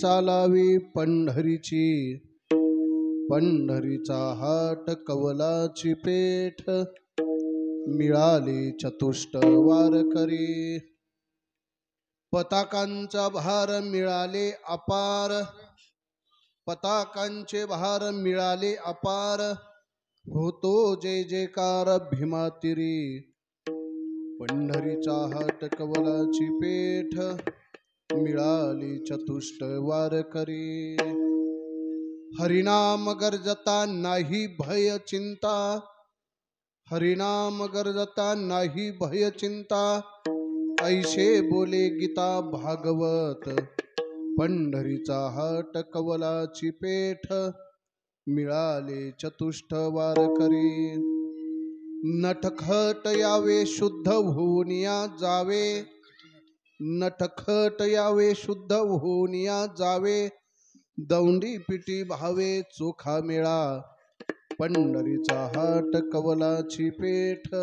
चालावी पंढरीची. पंढरीचा हाट कवलाची पेठ. मिळाली चतुष्ट वारकरी. पताकांचा भार मिळाले अपार. पताकांचे भार मिळाले अपार. होतो जे जेकार भीमातिरी. पंढरीचा हाट कवलाची पेठ. मिळाली चतुष्ट वारकरी. हरिनाम गरजता नाही भय चिंता. हरिनाम गरजता नाही भय चिंता. ऐशे बोले गीता भागवत. पंढरीचा हट कवलाची पेठ. मिळाले चतुष्ट वारकरी. नटखट यावे शुद्ध होऊन या जावे. नटखट यावे शुद्ध होऊनिया जावे. दौंडी पिटी भावे चोखा मेळा. पंढरीचा हाट कवलाची पेठ.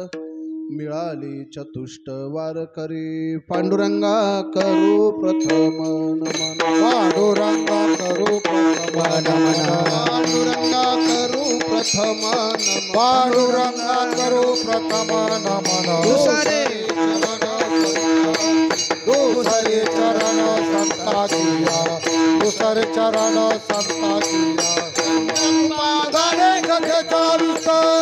मिळाली चतुष्ट वारकरी. पांडुरंगा करू प्रथम नमन. पांडुरंगा करू प्रथम नमन. पांडुरंगा करू प्रथम नमन. पांडुरंगा करू प्रथम नमन. दुसरे! दुसरे चरण संता किया दुसरे चरण संता किया। पादाने कथेचा विस्तार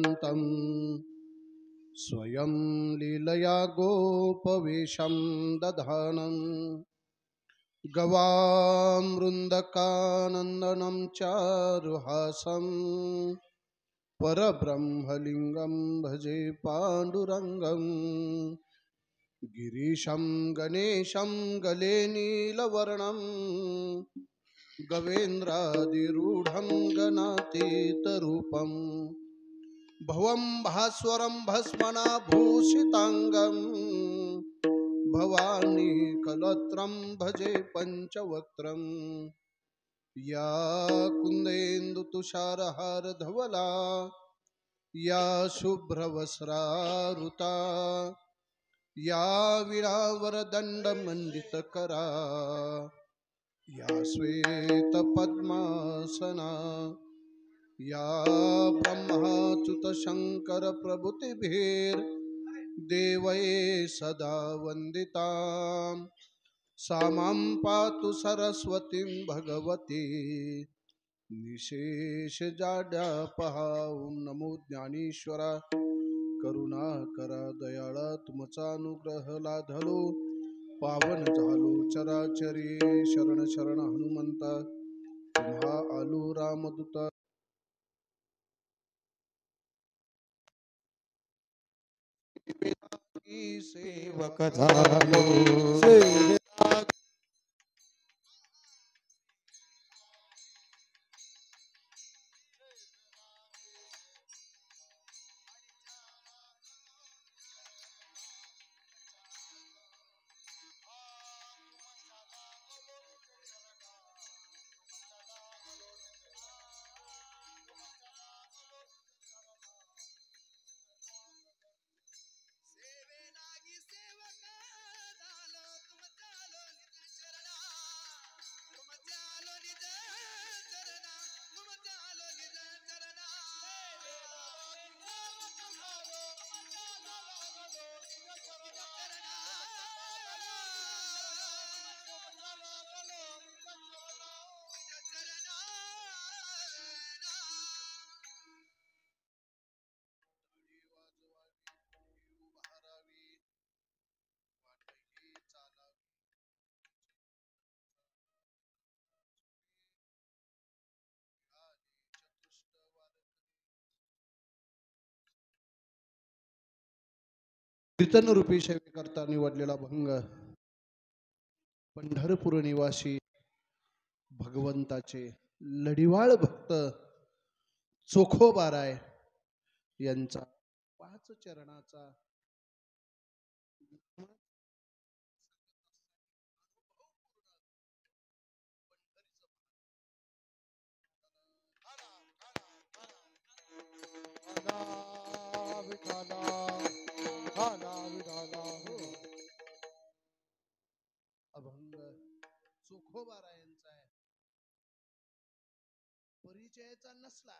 दुरन्तं स्वयं लीलया गोपवेशं दधानम् गवामृन्दकानन्दनं चारुहासं। परब्रह्मलिङ्गं भजे पाण्डुरङ्गम्। गिरीशं गणेशं गले नीलवर्णम्। गवेन्द्रादिरूढं गणातीतरूपम्। भवं भास्वरं भस्मनाभूषिताङ्गं। भवानी कलत्रं भजे पञ्चवक्त्रं। या कुन्देन्दुतुषारहारधवला या शुभ्रवस्रारुता या विरावरदण्डमण्डितकरा या श्वेतपद्मासना या ब्रह्माच्युत शंकर प्रभृतिभिर देवये सदा वन्दितां सामां पातु सरस्वतीं भगवती। निशेष जाड्यापहा ॐ नमो ज्ञानेश्वरा। करुणा करा दयाळा तुमचा अनुग्रह लाधलो। पावन झालो चराचरी शरण शरण हनुमंत। तुम्हा आलो रामदूता। सेवक झालो. कीर्तनरूपी सेवेकरता निवडलेला भंग. पंढरपूर निवासी भगवंताचे लढिवाळ भक्त चोखोबाराय यांचा पाच चरणाचा अभंग चोखोबारायांचा आहे. परिचयाचा नसला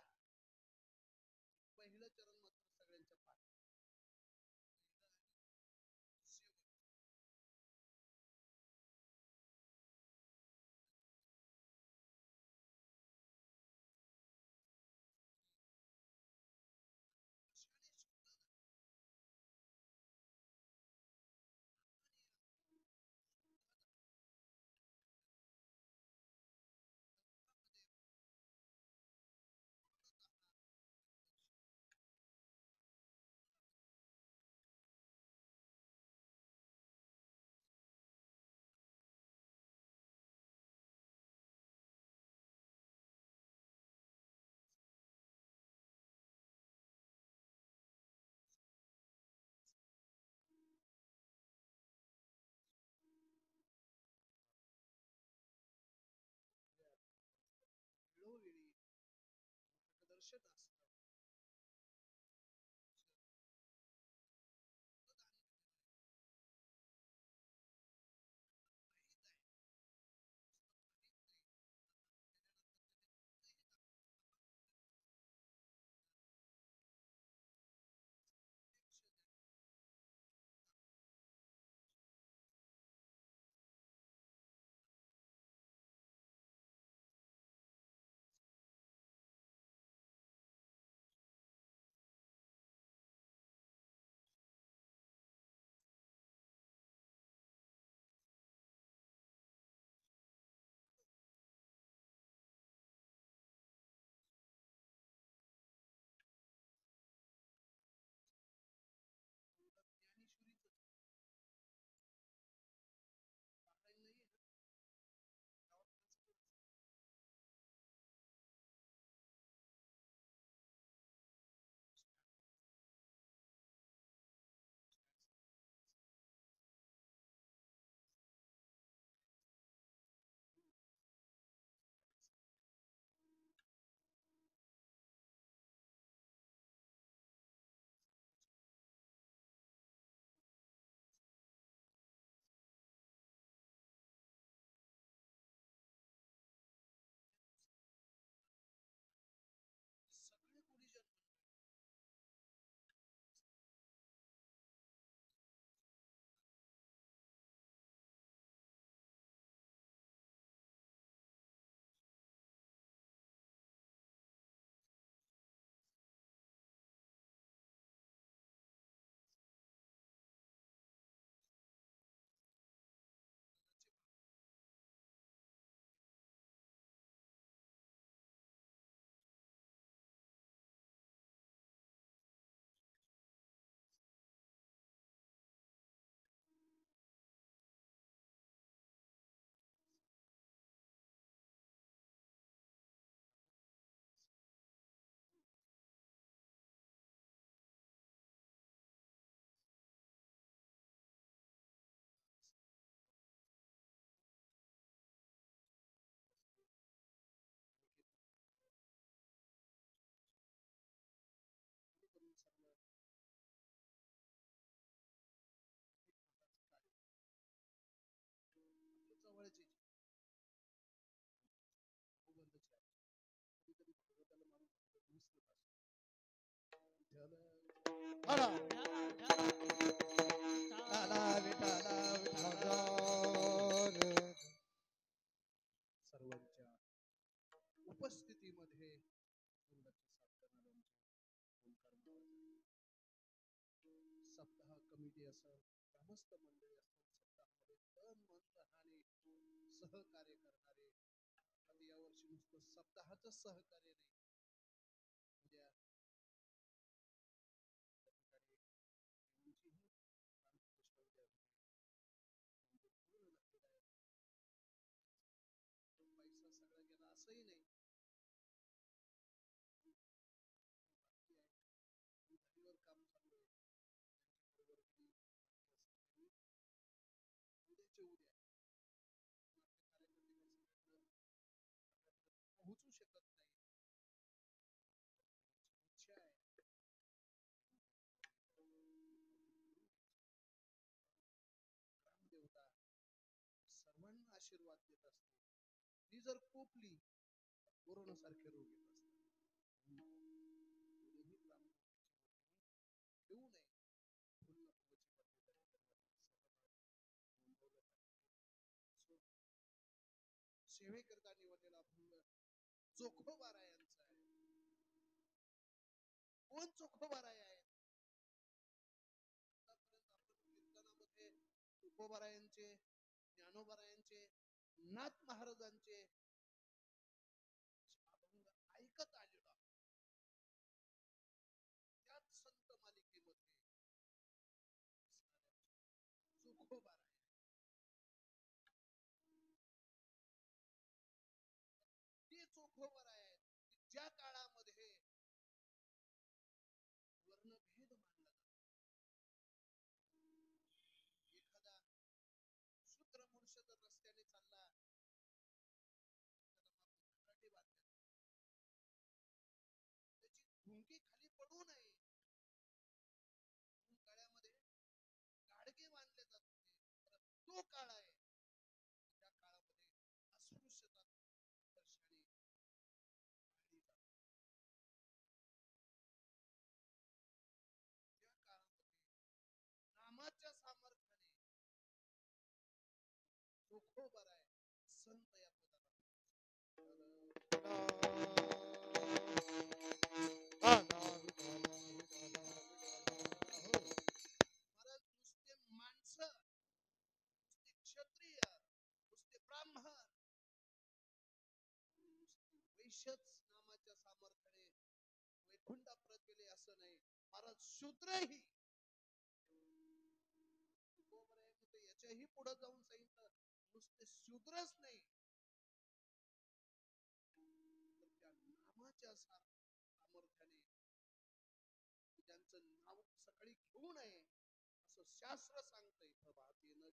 šitas उपस्थितीमध्ये सप्ताह कमिटी असं ग्रामस्थ मंडळी असतात. सप्ताहामध्ये तन मन धनाने सहकार्य करणारे. यावर्षी नुसतं सप्ताहाचं सहकार्य नाही. आशीर्वाद देत असतो ती जर कोपली कोरोना सारखे रोग येत असतात. कोणीही ब्राह्मणाची ठेवू नये. पूर्ण सेवेकरता निवडलेला भंग चोखोबारायांचा आहे. कोण चोखोबाराय आहे? आतापर्यंत आपण कीर्तनामध्ये तुकोबारायांचे ज्ञानोबारायांचे नाथ महाराजांचे अभंग ऐकत आलेलो त्याच संत मालिकेमध्ये चोखोबाराय ते चोखोबाराय आहेत ज्या काळामध्ये हो, नामाच्या सामर्थ्याने वैकुंठाप्रत गेले असं नाही. महाराज शूद्रही याच्याही पुढे जाऊन सांगितलं नुसते शूद्रच नाही. तर त्या नामाच्या सामर्थ्याने त्यांचं नाव सकाळी घेऊ नये असं शास्त्र सांगतंय प्रभाती घ्यावी.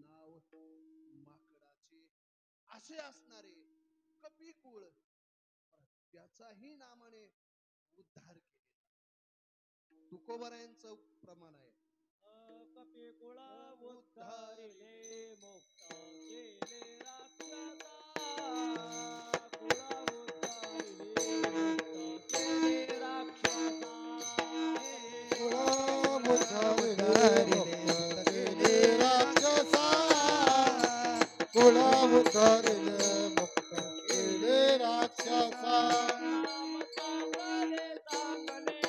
नाव माकडाचे असे असणारे कपी कुळ त्याचाही नामाने उद्धार केलेला. तुकोबरायांचं प्रमाण आहे. कपिकुळा उद्धारिले मुक्त केले राक्षसा कुळा उद्धारिले मुक्त केले राक्षसा चांगले चांगले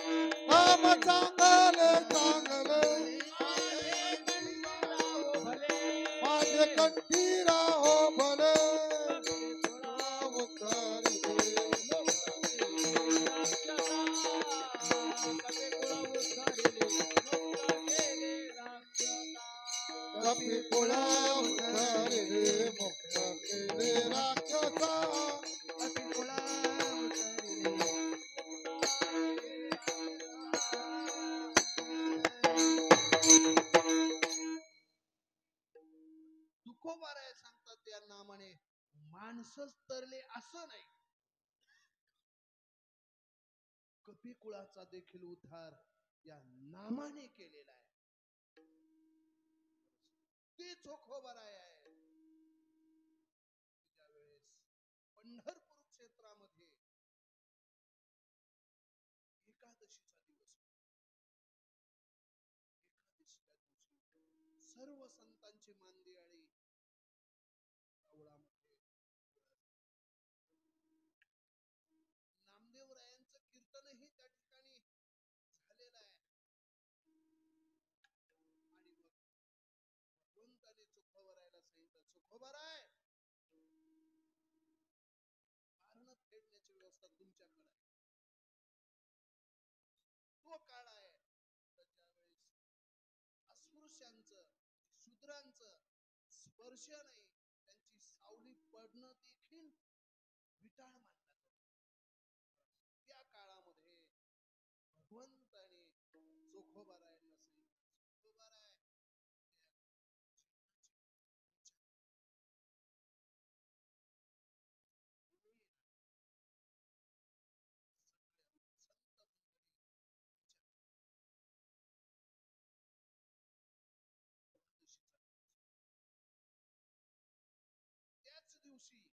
माझे कंठी राहो भले माणसंच तरले असं नाही. कपिकुळाचा देखील उद्धार या नामाने केलेला आहे. ते चोखोबराय आहे. ज्यावेळेस पंढरपूर क्षेत्रामध्ये एकादशीचा दिवस एकादशीच्या दिवशी सर्व संतांची मांदियाळी भगवंताने चोखोबरायला सांगितलं. चोखोबराय कारण फेडण्याची व्यवस्था तुमच्याकडे आहे. तो काळ आहे. त्याच्या वेळेस अस्पृश्यांचं शूद्रांचं स्पर्श नाही त्यांची सावली पडणं देखील विटाळ मानलं त्या काळामध्ये भगवंत दिवशी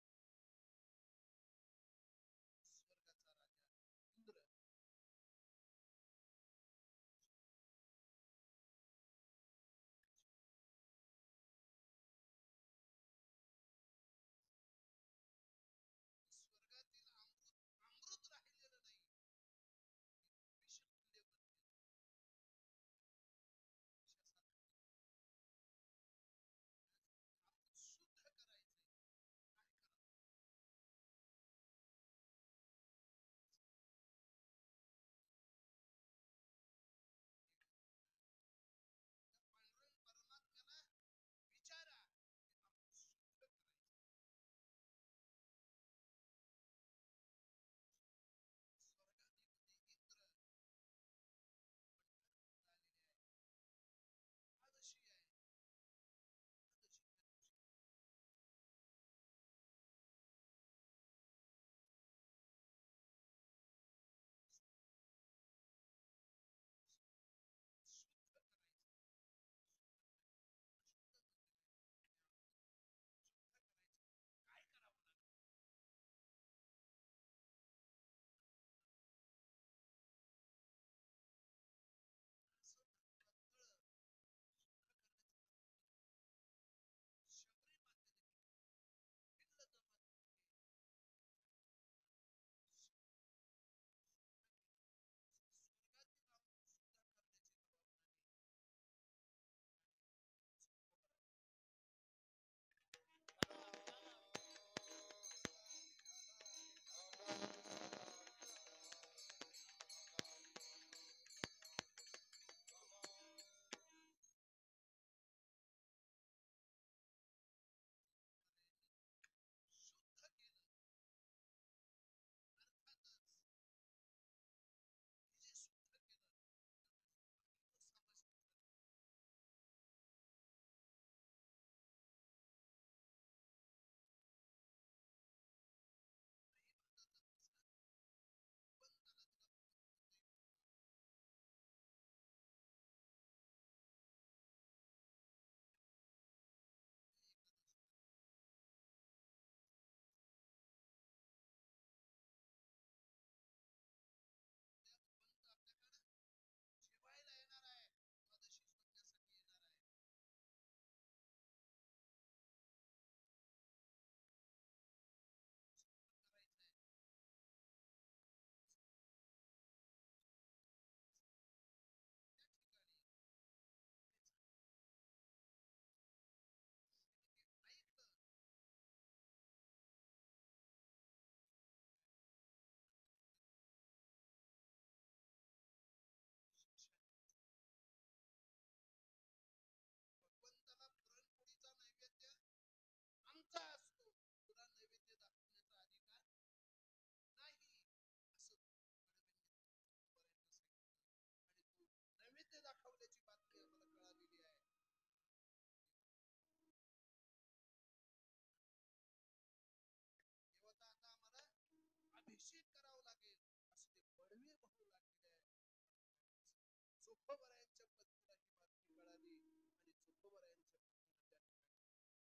चोखोबरायांच्या पत्नीला ही बातमी कळाली आणि चोखोबरायांच्या पत्नीला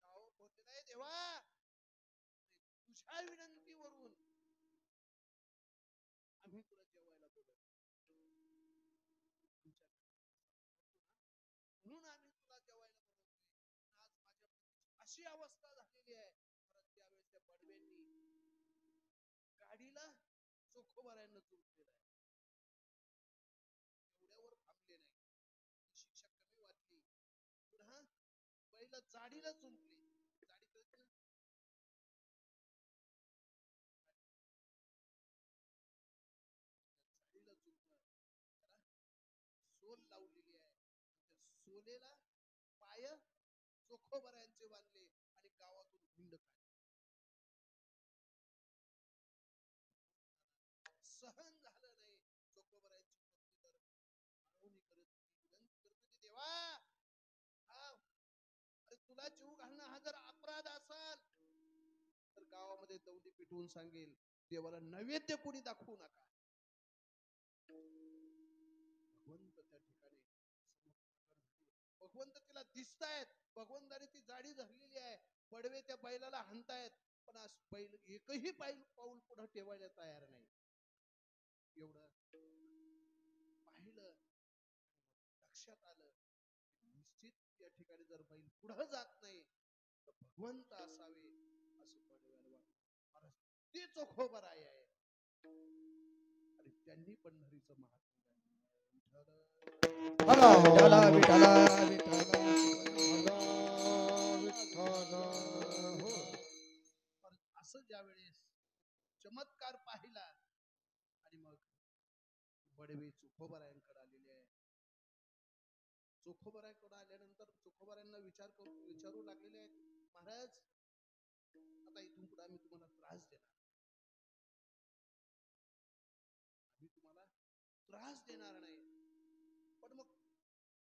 त्या ठिकाणी देवा तुझ्या विनंतीवरून आम्ही तुला जेवायला बोलवतो म्हणून आम्ही तुला जेवायला बोलवतोय आज माझ्या अशी अवस्था झालेली आहे परत त्यावेळेस त्या बडव्यांनी गाडीला चोखोबरायांना चुकलेला आहे एवढ्यावर थांबले नाही ही शिक्षा कमी वाटली पुन्हा साडीला जाडीला साडी साडीला कळते सोल लावलेली आहे. त्या सोलेला पाय चोखोबऱ्यांचे बांधले आणि गावातून हुंड काढली सहन झालं नाही चोखोबरायांची पत्नी तर मागवणी करत होती विनंती करत होती देवा हा अरे तुला जीव घालणं हा जर अपराध असाल तर गावामध्ये दौंडी पिटवून सांगेल देवाला नैवेद्य कोणी दाखवू नका. भगवंत त्या ठिकाणी भगवंत तिला दिसतायत भगवंताने ती जाडी धरलेली आहे पडवे त्या बैलाला हणतायत पण आज बैल एकही बैल पाऊल पुढे ठेवायला तयार नाही. एवढं पाहिलं लक्षात आलं निश्चित या ठिकाणी जर बैल पुढे जात नाही तर भगवंत असावे. ते चोखोबराय आहे. आणि त्यांनी पंढरीचं महात्म्य गायलं. पण असं ज्या वेळेस चमत्कार पाहिला आणि मग बडवे चोखोबरायांकडे आलेले आहे चोखोबरायांकडे आल्यानंतर चोखोबरायांना विचार करू विचारू लागलेले आहेत. महाराज आता इथून पुढे आम्ही तुम्हाला त्रास देणार त्रास देणार नाही. पण मग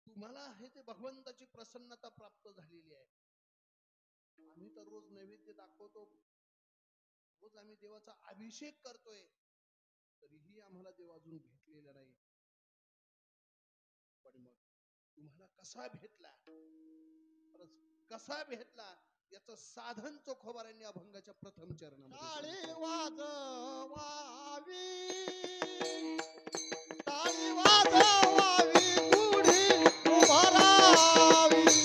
तुम्हाला आहे ते भगवंताची प्रसन्नता प्राप्त झालेली आहे. आम्ही तर रोज नैवेद्य दाखवतो. रोज आम्ही देवाचा अभिषेक करतोय. तरीही आम्हाला देव अजून भेटलेला नाही. पण मग तुम्हाला कसा भेटला? कसा भेटला? याचं साधन चोखोबारांनी अभंगाच्या प्रथम टाळी वाजवावी. टाळी वाजवावी गुढी उभारावी.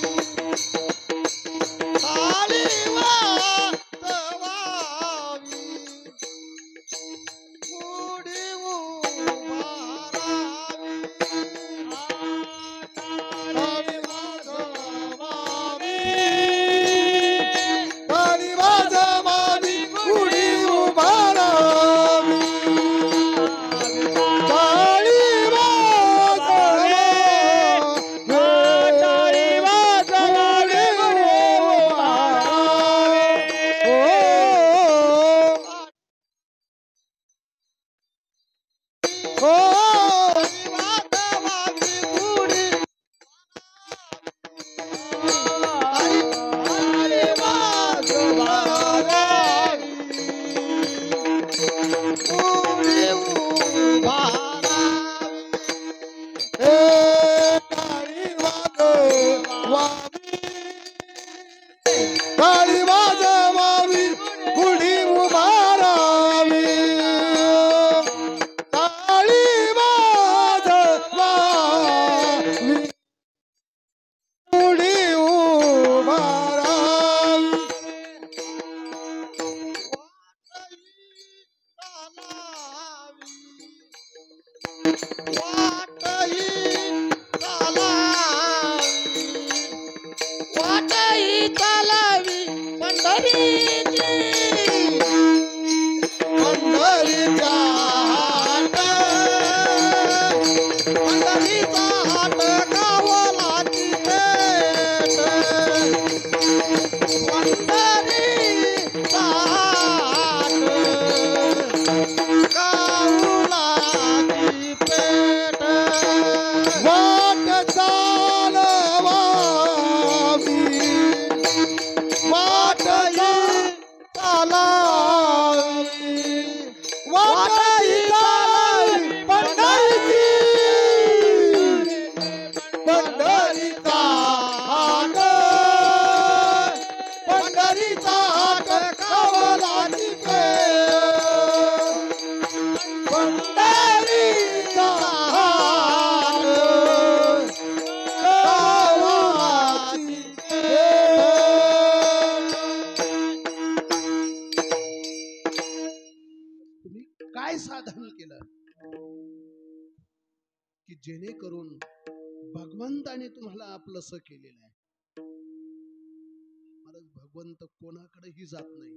भगवंत कोणाकडेही जात नाही.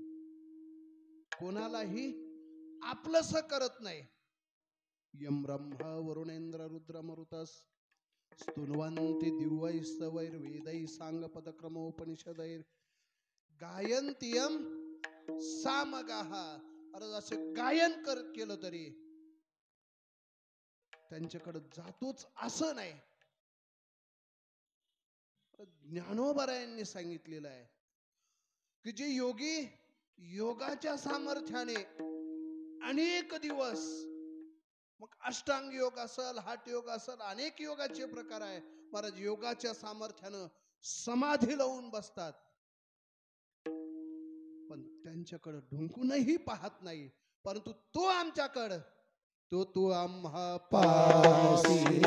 कोणालाही आपलंस करत नाही. यम ब्रह्मा वरुणेंद्र रुद्र मरुतस. सांग दिव्यैस्तवैर्वेदै साङ्गपदक्रमोपनिषदैर् गायन्तियम सामगाहा अरे असे गायन कर केलं तरी. त्यांच्याकडे जातोच असं नाही. ज्ञानोबरायांनी सांगितलेलं आहे. की जे योगी योगाच्या सामर्थ्याने अनेक दिवस मग अष्टांग योग असल हाट योग असल अनेक योगाचे प्रकार आहे. महाराज योगाच्या सामर्थ्यानं समाधी लावून बसतात. पण त्यांच्याकडं ढुंकूनही पाहत नाही. परंतु तो आमच्याकडं तो तू आम्हा पासी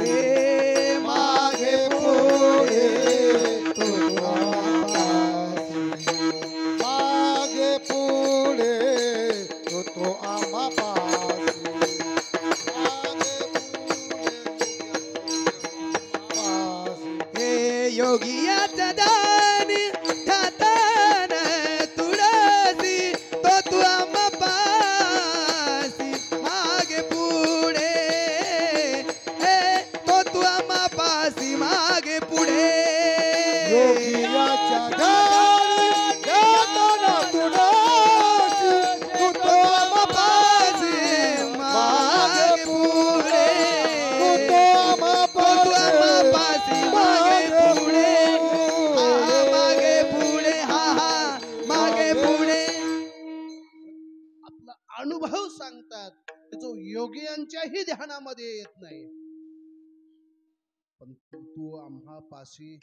पाशी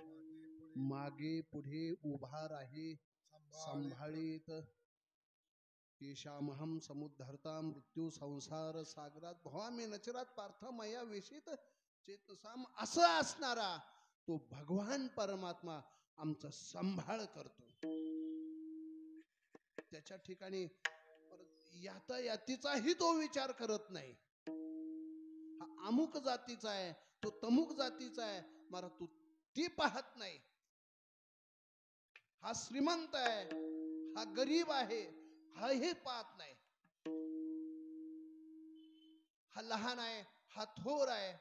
मागे पुढे उभा राही संभाळीत. केशामहम समुद्धरता मृत्यू संसार सागरात. भवामी नचरात पार्थ मया वेशित चेतसाम असं असणारा तो भगवान परमात्मा आमचा सांभाळ करतो. त्याच्या ठिकाणी याता यातीचाही तो विचार करत नाही. हा अमुक जातीचा आहे तो तमुक जातीचा आहे. मला तू ती पाहत नाही. हा श्रीमंत आहे हा गरीब आहे हा हे पाहत नाही. हा लहान आहे हा थोर आहे.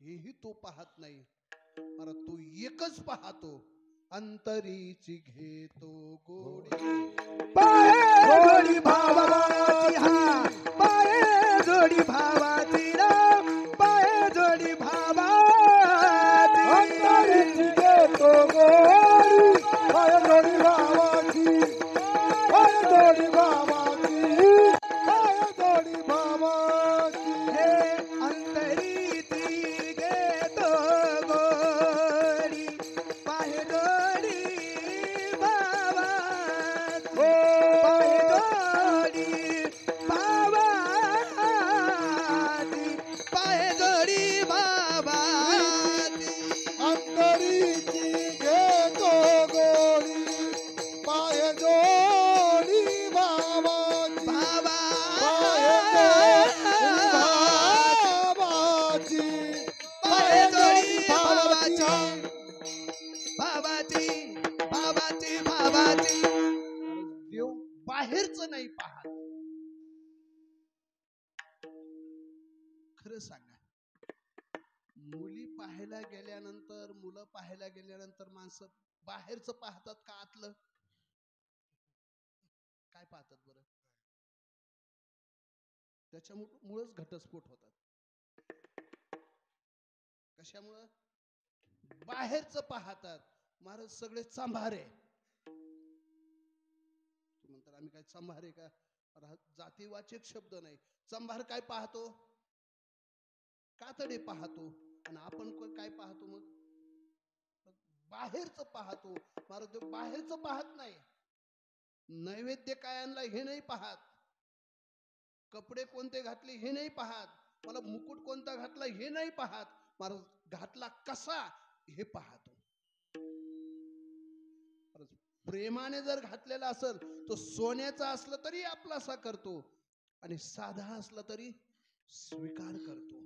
हेही तो पाहत नाही. अरे तो एकच पाहतो अंतरीची घेतो गोडी. पाये जोडी भावाची हा. पाये जोडी भावाची. देव बाहेरच नाही पाहत. खरं सांगा. मुली पाहायला गेल्यानंतर मुलं पाहायला गेल्यानंतर माणसं बाहेरच पाहतात का आतलं? पाहतात बरं. त्याच्यामुळंच घटस्फोट होतात. कशामुळं? बाहेरच पाहतात. महाराज सगळे चांभारे. तू म्हणतात आम्ही काय चांभारे का? जातीवाचक शब्द नाही. चांभार काय पाहतो? कातडे पाहतो. आणि आपण काय पाहतो मग बाहेरच पाहतो. महाराज तो बाहेरच पाहत नाही. नैवेद्य काय आणला हे नाही पाहत. कपडे कोणते घातले हे नाही पाहत. मला मुकुट कोणता घातला हे नाही पाहत. महाराज घातला कसा हे पाहतो. प्रेमाने जर घातलेला असेल तो सोन्याचा असला तरी आपलासा करतो. आणि साधा असला तरी स्वीकार करतो.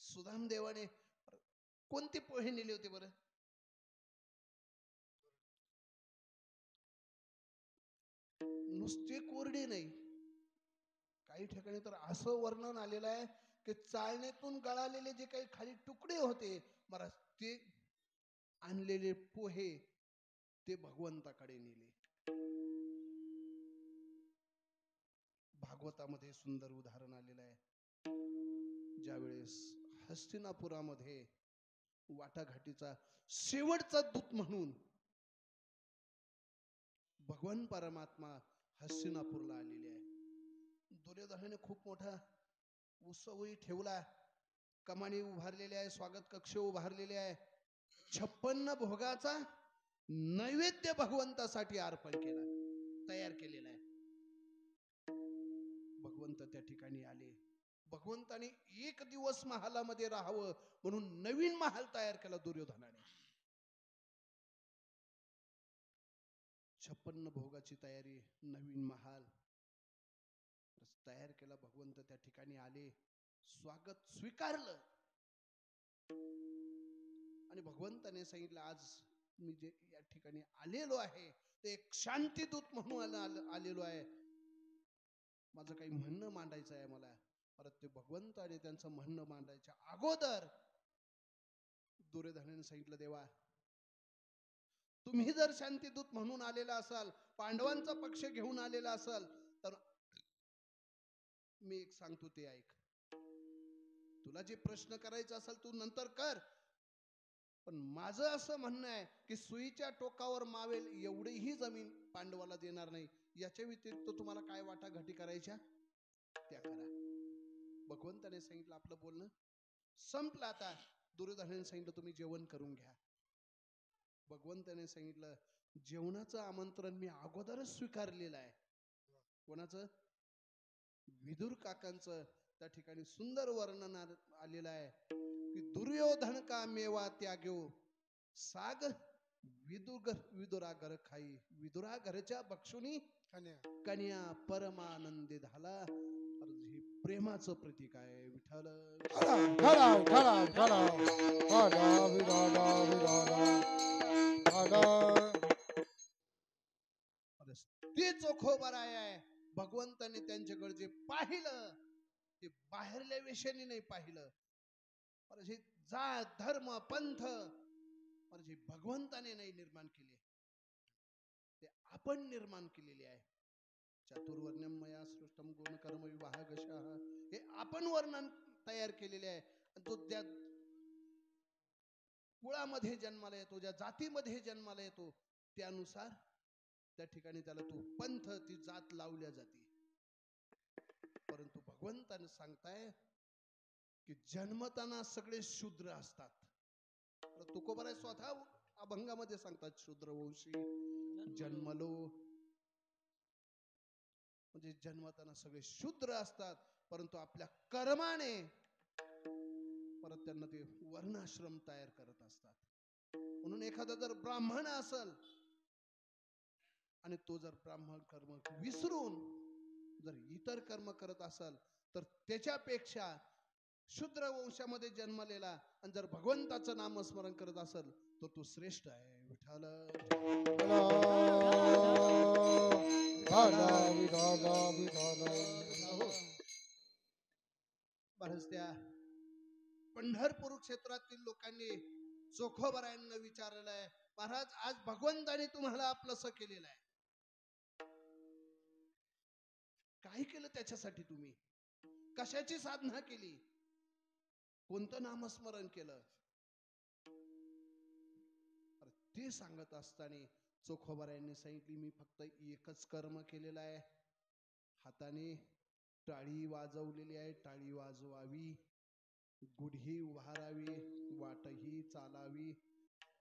सुदाम देवाने कोणती पोहे नेले होते बरं? नुसते कोरडे नाही. काही ठिकाणी तर असं वर्णन आलेलं आहे की चालण्यातून गळालेले जे काही खाली तुकडे होते महाराज ते आणलेले पोहे ते भगवंताकडे नेले. भागवतामध्ये सुंदर उदाहरण आलेलं आहे. ज्यावेळेस हस्तिनापुरामध्ये वाटाघाटीचा शेवटचा दूत म्हणून भगवान परमात्मा हस्तिनापूरला आलेले आहे. दुर्योधनाने खूप मोठा उत्सवही ठेवला. कमानी उभारलेले आहे स्वागत कक्ष उभारलेले आहे. छप्पन्न भोगाचा नैवेद्य भगवंतासाठी अर्पण केला तयार केलेला आहे. भगवंत त्या ठिकाणी आले. भगवंताने एक दिवस महालामध्ये राहावं म्हणून नवीन महाल तयार केला दुर्योधनाने. छप्पन्न भोगाची तयारी नवीन महाल. तयार केला भगवंत त्या ठिकाणी आले. स्वागत स्वीकारलं. आणि भगवंताने सांगितलं आज मी जे या ठिकाणी आलेलो आहे ते एक शांतीदूत म्हणून आलेलो आहे. माझं काही म्हणणं मांडायचं आहे मला. परत ते भगवंताने त्यांचं म्हणणं मांडायच्या अगोदर दुर्योधनाने सांगितलं देवा तुम्ही जर शांतीदूत म्हणून आलेला असाल पांडवांचा पक्ष घेऊन आलेला असाल तर मी एक सांगतो ते ऐक. तुला जे प्रश्न करायचे असेल तू नंतर कर. पण माझं असं म्हणणं आहे की सुईच्या टोकावर मावेल एवढीही जमीन पांडवाला देणार नाही. याच्या व्यतिरिक्त तुम्हाला काय वाटा घटी करायच्या? त्या करा. भगवंताने सांगितलं आपलं बोलणं संपलं आता. दुर्योधनाने सांगितलं तुम्ही जेवण करून घ्या. भगवंताने सांगितलं जेवणाचं आमंत्रण मी अगोदरच स्वीकारलेलं आहे. कोणाचं? विदुर काकांचं त्या ठिकाणी सुंदर वर्णन आलेलं आहे की दुर्योधन का मेवा त्याग्यो साग विदुर विदुरागर खाई. विदुरा घरच्या बक्षुनी कन्या. कन्या परमानंदी झाला. हे प्रेमाचं प्रतीक आहे. विठ्ठल. खरा खरा खरा खरा ते चोखोबर आहे. भगवंताने त्यांच्याकडे जे पाहिलं. ते बाहेरल्या विषयाने नाही पाहिलं. अरे जात धर्म पंथ अरे जे भगवंताने नाही निर्माण केले. ते आपण निर्माण केलेले आहे. चातुर्वर्ण्यम सृष्टम गुण कर्म विवाह हे आपण वर्णन तयार केलेले आहे. आणि तो त्या कुळामध्ये जन्माला येतो ज्या जातीमध्ये जन्माला येतो त्यानुसार त्या ठिकाणी त्याला तो पंथ ती जात लावल्या जाते. परंतु भगवंताने सांगताय की जन्मताना सगळे शूद्र असतात. तर तुकोबराय स्वतः अभंगामध्ये सांगतात शूद्र वंशी जन्मलो. म्हणजे जन्मताना सगळे शूद्र असतात परंतु आपल्या कर्माने परत त्यांना ते वर्णाश्रम तयार करत असतात. म्हणून एखादा जर ब्राह्मण असल आणि तो जर ब्राह्मण कर्म विसरून जर इतर कर्म करत असाल तर त्याच्यापेक्षा शूद्र वंशामध्ये जन्मलेला आणि जर भगवंताचं नामस्मरण करत असेल तर तो श्रेष्ठ आहे. विठाल बरंच त्या पंढरपूर क्षेत्रातील लोकांनी चोखोबरायांना विचारलेलं आहे महाराज आज भगवंताने तुम्हाला आपलंस केलेलं आहे. काय केलं त्याच्यासाठी तुम्ही? कशाची साधना केली? कोणतं नामस्मरण केलं? ते सांगत असताना चोखोबरायांनी सांगितली मी फक्त एकच कर्म केलेलं आहे. हाताने टाळी वाजवलेली आहे टाळी वाजवावी. गुढी उभारावी वाटही चालावी.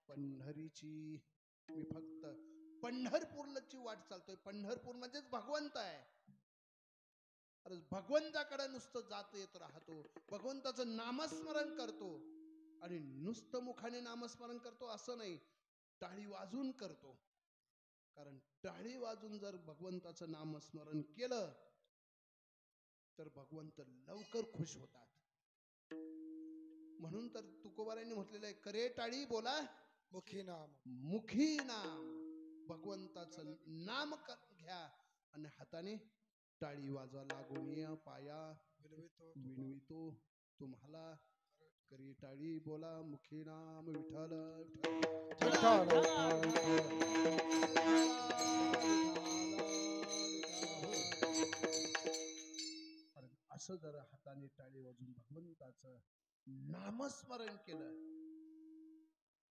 पंढरीची मी फक्त पंढरपूरची वाट चालतोय. पंढरपूर म्हणजेच भगवंत आहे. अरे भगवंताकडे नुसतं जात येत राहतो. भगवंताचं नामस्मरण करतो. आणि नुसतं मुखाने नामस्मरण करतो असं नाही टाळी वाजून करतो. कारण टाळी वाजून जर भगवंताचं नामस्मरण केलं तर भगवंत लवकर खुश होतात. म्हणून तर तुकोबारांनी म्हटलेलं आहे करे टाळी बोला मुखी नाम. मुखी नाम. भगवंताचं नाम घ्या आणि हाताने टाळी वाजवा लागून पाया विनवितो विणवितो तुम्हाला. करी टाळी बोला मुखी नाम विठ्ठल असं जर हाताने टाळी वाजून भगवंताचं नामस्मरण केलं.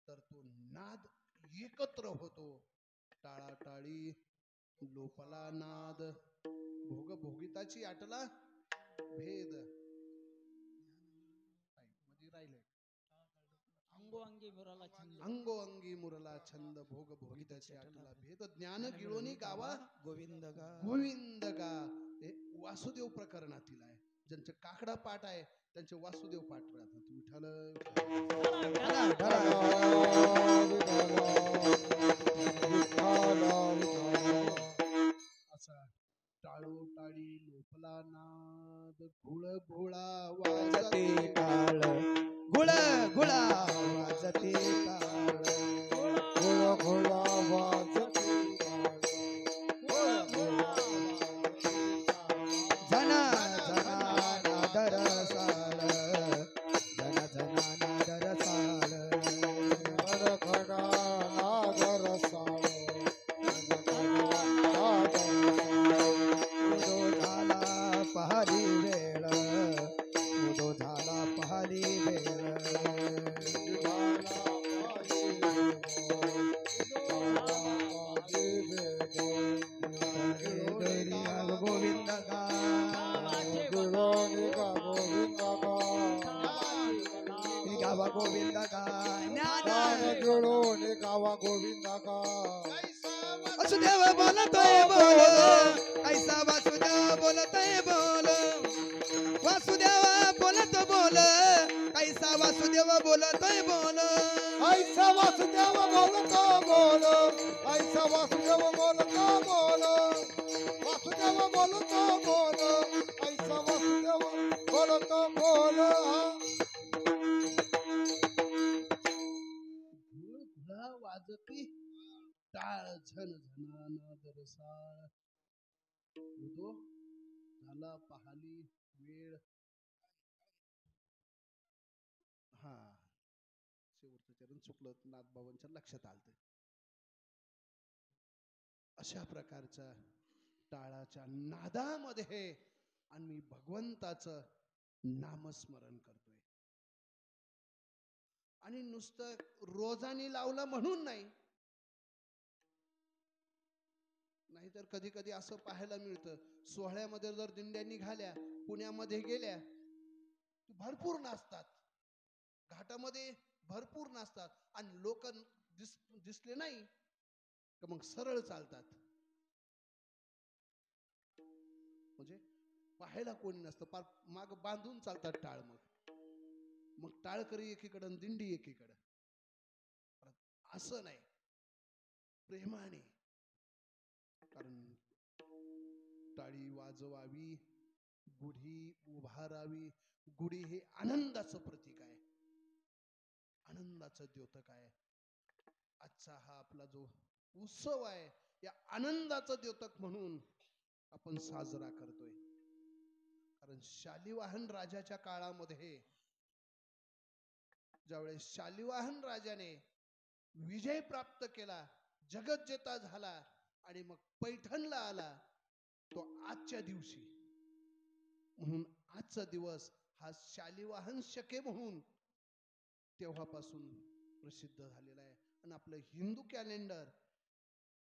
तर तो नाद एकत्र होतो. टाळा टाळी लोपला नाद भोग भोगिताची आटला भेद. काय, म्हणजे राहिलंय. अंगो अंगी मुराला छंद. मुरला छंद भोग भोगिताचे आटला भेद ज्ञान गिळोनी गावा गोविंद गा. गोविंद गा. हे वासुदेव प्रकरणातील आहे. ज्यांचे काकडा पाठ आहे त्यांचे वासुदेव पाठ राहतात विठ्ठल ढला, असा टाळो टाळी लोपला नाद घुळ घोळा वाजते वाजते टाळ गुळ गुळा वाजते टाळ घुळ घोडा झाला पाहली वेळ. हा. शेवटचं चरण चुकलं नाथबाबांच्या लक्षात आलं अशा प्रकारच्या टाळाच्या नादामध्ये आम्ही मी भगवंताचं नामस्मरण करतोय. आणि नुसतं रोजानी लावलं म्हणून नाही नाहीतर कधी कधी असं पाहायला मिळतं. सोहळ्यामध्ये जर दिंड्या निघाल्या पुण्यामध्ये गेल्या भरपूर नाचतात. घाटामध्ये भरपूर नाचतात. आणि लोक दिस दिसले नाही तर मग सरळ चालतात. म्हणजे पाहायला कोणी नसतं. पार माग बांधून चालतात टाळ मग. मग टाळकरी एकीकडं दिंडी एकीकडं. असं नाही. प्रेमाने कारण टाळी वाजवावी गुढी उभारावी. गुढी हे आनंदाचं प्रतीक आहे. आनंदाचं द्योतक आहे. आजचा हा आपला जो उत्सव आहे या आनंदाचं द्योतक म्हणून आपण साजरा करतोय. कारण शालिवाहन राजाच्या काळामध्ये ज्यावेळेस शालिवाहन राजाने विजय प्राप्त केला जगज्जेता झाला आणि मग पैठणला आला तो आजच्या दिवशी. म्हणून आजचा दिवस हा शालिवाहन शके म्हणून तेव्हापासून प्रसिद्ध झालेला आहे. आणि आपलं हिंदू कॅलेंडर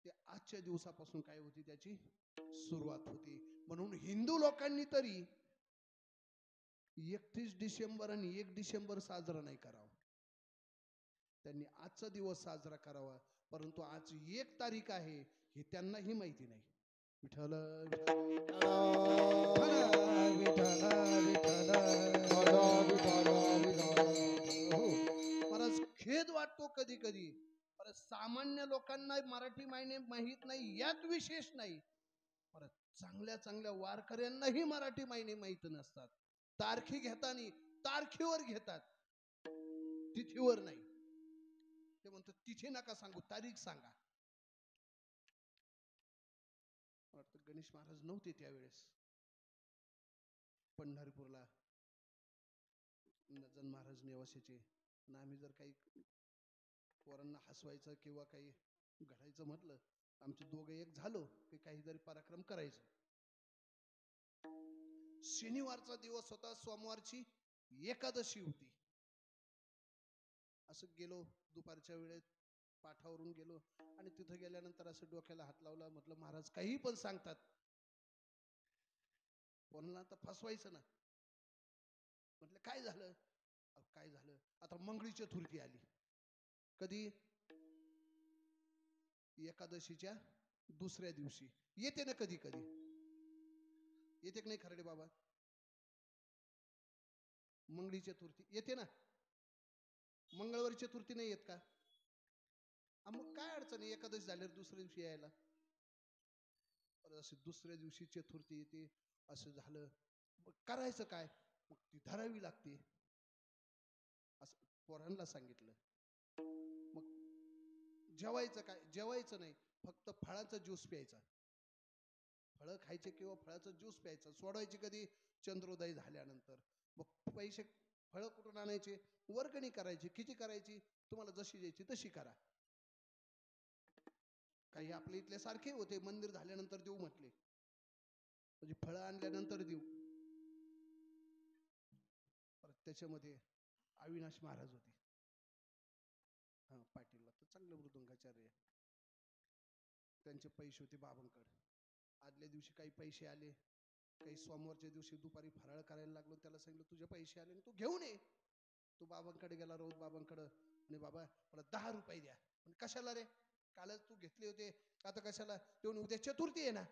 ते आजच्या दिवसापासून काय होती त्याची? सुरुवात होती. म्हणून हिंदू लोकांनी तरी एकतीस डिसेंबर आणि एक डिसेंबर साजरा नाही करावा. त्यांनी आजचा दिवस साजरा करावा. परंतु आज एक तारीख आहे. हे त्यांनाही माहिती नाही. विठ्ठल विठ्ठल विठ्ठल हो. खेद वाटतो कधी कधी परत सामान्य लोकांना मराठी मायने माहीत नाही यात विशेष नाही. परत चांगल्या चांगल्या वारकऱ्यांनाही मराठी मायने माहीत नसतात. तारखी घेताना तारखीवर घेतात. तिथीवर नाही. ते म्हणतात तिथे नका सांगू तारीख सांगा. गणेश महाराज नव्हते त्यावेळेस. पंढरपूरला नजन महाराज निवासाचे. आणि आम्ही जर काही पोरांना हसवायचं किंवा काही घडायचं म्हटलं आमचे दोघं एक झालो की काहीतरी पराक्रम करायचो. शनिवारचा दिवस होता सोमवारची एकादशी होती. असं गेलो दुपारच्या वेळेत. पाठावरून गेलो आणि तिथं गेल्यानंतर असं डोक्याला हात लावला म्हटलं महाराज काही पण सांगतात. कोणाला आता फसवायचं ना. म्हटलं काय झालं? काय झालं? आता मंगळी चतुर्थी आली. कधी? एकादशीच्या दुसऱ्या दिवशी. येते ना कधी कधी. येते नाही खरडे बाबा? मंगळी चतुर्थी येते ना. मंगळवारी चतुर्थी नाही येत का? मग काय अडचण आहे? एकादशी झाल्यावर दुसऱ्या दिवशी यायला. परत असे दुसऱ्या दिवशी चतुर्थी येते असं झालं. मग करायचं काय? मग ती धरावी लागते. असं पोरांना सांगितलं. मग जेवायचं काय? जेवायचं नाही. फक्त फळाचा ज्यूस प्यायचा. फळं खायचे किंवा फळाचा ज्यूस प्यायचा. सोडवायची कधी? चंद्रोदय झाल्यानंतर. मग पैसे फळं कुठून आणायचे? वर्गणी करायची. किती करायची? तुम्हाला जशी द्यायची तशी करा. काही आपले इथले सारखे होते. मंदिर झाल्यानंतर देऊ म्हटले. म्हणजे फळं आणल्यानंतर देऊ. परत त्याच्यामध्ये अविनाश महाराज होते. हा पाटीलला तर चांगले मृदुंगाचार्य त्यांचे पैसे होते बाबांकडे. आदल्या दिवशी काही पैसे आले. काही सोमवारच्या दिवशी दुपारी फराळ करायला लागलो. त्याला सांगितलं तुझे पैसे आले तू घेऊन ये. तू बाबांकडे गेला रोज बाबांकडे. आणि बाबा मला दहा रुपये द्या. पण कशाला रे? कालच तू घेतले होते. आता कशाला? देऊन उद्या चतुर्थी आहे ना.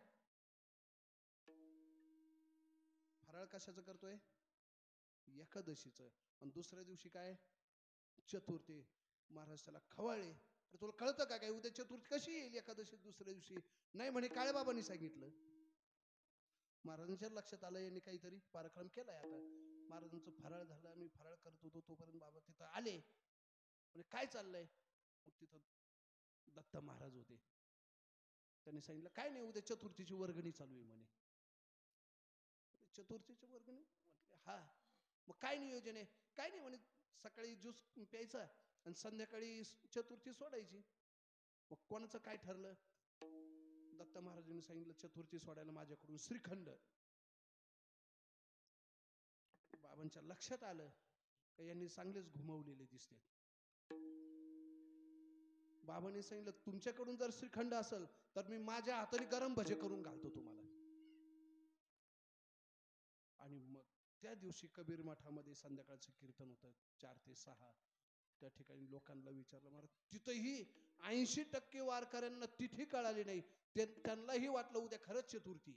फराळ कशाचं करतोय? एकादशीचं. आणि दुसऱ्या दिवशी काय? चतुर्थी. महाराज त्याला खवाळे. अरे तुला कळतं का काय? उद्या चतुर्थी कशी येईल एकादशी दुसऱ्या दिवशी? नाही म्हणे काळे बाबांनी सांगितलं. महाराजांच्या लक्षात आलं यांनी काहीतरी पराक्रम केलाय आता. महाराजांचं फराळ झालं आम्ही फराळ करत होतो तोपर्यंत बाबा तिथं आले. म्हणजे काय चाललंय? मग तिथं दत्त महाराज होते. त्यांनी सांगितलं काय नाही उद्या चतुर्थीची वर्गणी चालू आहे म्हणे. चतुर्थीची वर्गणी म्हटले हा मग काय नियोजन आहे? काय नाही म्हणे सकाळी ज्यूस प्यायचा आणि संध्याकाळी चतुर्थी सोडायची. मग कोणाचं काय ठरलं? दत्त महाराजांनी सांगितलं चतुर्थी सोडायला माझ्याकडून श्रीखंड. बाबांच्या लक्षात आलं का यांनी चांगलेच घुमवलेले दिसते. बाबांनी सांगितलं तुमच्याकडून जर श्रीखंड असेल तर मी माझ्या हाताने गरम भजे करून घालतो तुम्हाला. आणि मग त्या दिवशी कबीर मठामध्ये संध्याकाळचं कीर्तन होतं चार ते सहा. त्या ठिकाणी लोकांना विचारलं मला तिथंही ऐंशी टक्के वारकऱ्यांना तिथे कळाली नाही. ते त्यांनाही वाटलं उद्या खरंच चतुर्थी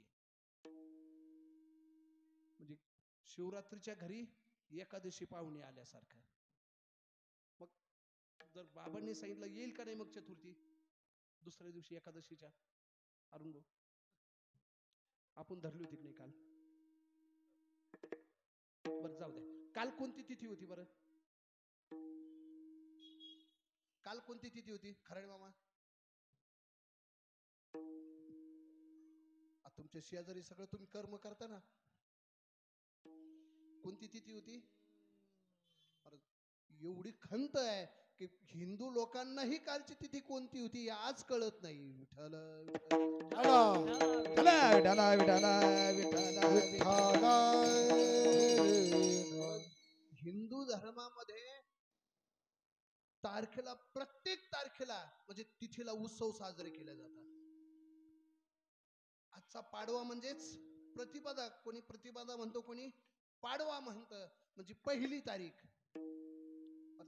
म्हणजे शिवरात्रीच्या घरी एकादशी पाहुणे आल्यासारखं. जर बाबांनी सांगितलं येईल का नाही मग चतुर्थी? दुसऱ्या दिवशी एकादशीच्या अरुण भाऊ आपण धरली होती नाही काल? बर जाऊ द्या. काल कोणती तिथी होती बरं? काल कोणती तिथी होती? खराडे मामा? तुमच्या शेजारी सगळं तुम्ही कर्म करता ना. कोणती तिथी होती? एवढी खंत आहे. की हिंदू लोकांनाही कालची तिथी कोणती होती आज कळत नाही. विठ्ठल. विठाला विठाला हिंदू धर्मामध्ये तारखेला प्रत्येक तारखेला म्हणजे तिथीला उत्सव साजरे केले जातात. आजचा पाडवा म्हणजेच प्रतिपदा. कोणी प्रतिपदा म्हणतो कोणी पाडवा म्हणत. म्हणजे पहिली तारीख.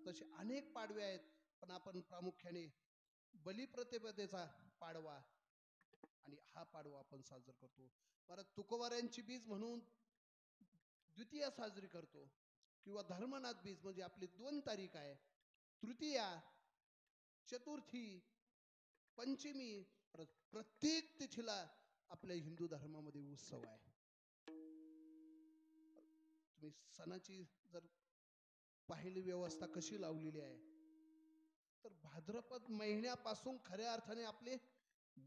तसे अनेक पाडवे आहेत पण आपण प्रामुख्याने बलिप्रतिपदेचा पाडवा आणि हा पाडवा आपण साजरा करतो. परत तुकोबाऱ्यांची बीज म्हणून द्वितीया साजरी करतो किंवा धर्मनाथ बीज म्हणजे आपली दोन तारीख आहे. तृतीया चतुर्थी पंचमी प्रत्येक तिथीला आपल्या हिंदू धर्मामध्ये उत्सव आहे. तुम्ही सणाची जर पाहिली व्यवस्था कशी लावलेली आहे? तर भाद्रपद महिन्यापासून खऱ्या अर्थाने आपले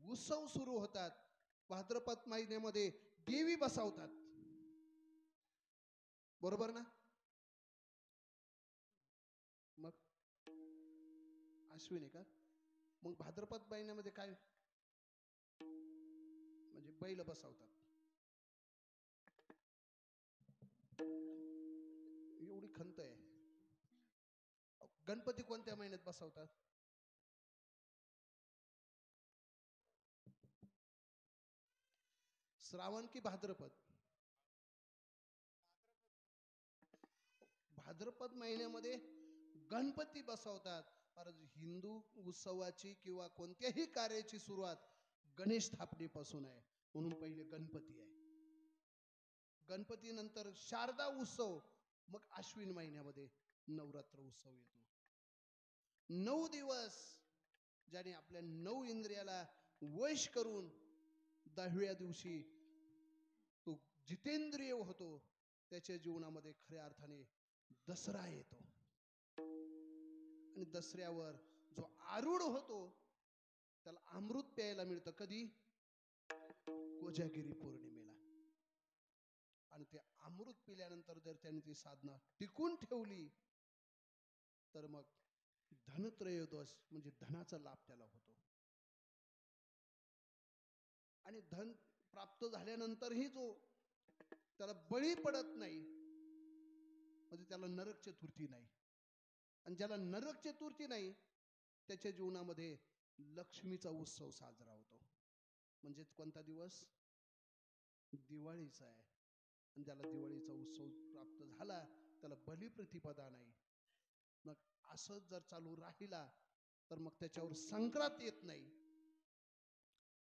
उत्सव सुरू होतात. भाद्रपद महिन्यामध्ये देवी बसवतात. बरोबर ना? मग? आश्विनी का? मग भाद्रपद महिन्यामध्ये काय? म्हणजे बैल बसवतात. एवढी खंत आहे. गणपती कोणत्या महिन्यात बसवतात? श्रावण की भाद्रपद? भाद्रपद महिन्यामध्ये गणपती बसवतात. महाराज हिंदू उत्सवाची किंवा कोणत्याही कार्याची सुरुवात गणेश स्थापनेपासून आहे. म्हणून पहिले गणपती आहे. गणपती नंतर शारदा उत्सव मग अश्विन महिन्यामध्ये. नवरात्र उत्सव येतो. नऊ दिवस ज्याने आपल्या नऊ इंद्रियाला वश करून दहाव्या दिवशी तो जितेंद्रिय होतो त्याच्या जीवनामध्ये खऱ्या अर्थाने दसरा येतो. आणि दसऱ्यावर जो आरूढ होतो त्याला अमृत प्यायला मिळतं. कधी? कोजागिरी पौर्णिमेला. आणि ते अमृत पिल्यानंतर जर त्याने ती साधना टिकून ठेवली तर मग धनत्रयोदश म्हणजे धनाचा लाभ त्याला होतो. आणि धन प्राप्त झाल्यानंतरही जो त्याला बळी पडत नाही म्हणजे त्याला नरक चतुर्थी नाही. आणि ज्याला नरक चतुर्थी नाही त्याच्या जीवनामध्ये लक्ष्मीचा उत्सव साजरा होतो. म्हणजेच कोणता दिवस? दिवाळीचा आहे. आणि ज्याला दिवाळीचा उत्सव प्राप्त झाला त्याला बलिप्रतिपदा नाही. मग असं जर चालू राहिला तर मग त्याच्यावर संक्रांत येत नाही.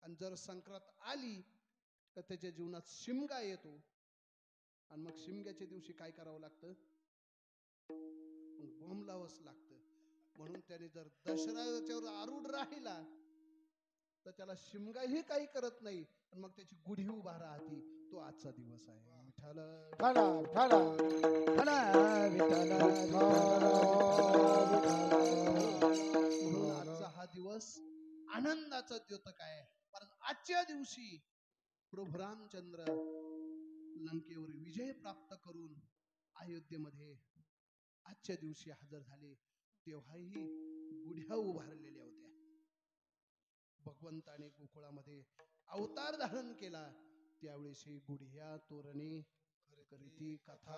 आणि जर संक्रांत आली तर त्याच्या जीवनात शिमगा येतो. आणि मग शिमग्याच्या दिवशी काय करावं लागतं? बॉम्ब लावच लागतं. म्हणून त्याने जर दशराच्यावर आरूढ राहिला तर त्याला शिमगाही काही करत नाही. आणि मग त्याची गुढी उभा राहते. तो आजचा दिवस आहे. विठाल ठाडा आजचा हा दिवस आनंदाचा द्योतक आहे. कारण आजच्या दिवशी प्रभू रामचंद्र लंकेवर विजय प्राप्त करून अयोध्येमध्ये आजच्या दिवशी हजर झाले. तेव्हाही गुढ्या उभारलेल्या होत्या. भगवंताने गोकुळामध्ये अवतार धारण केला. त्यावेळेस ही गुढ्या तोरणे कथा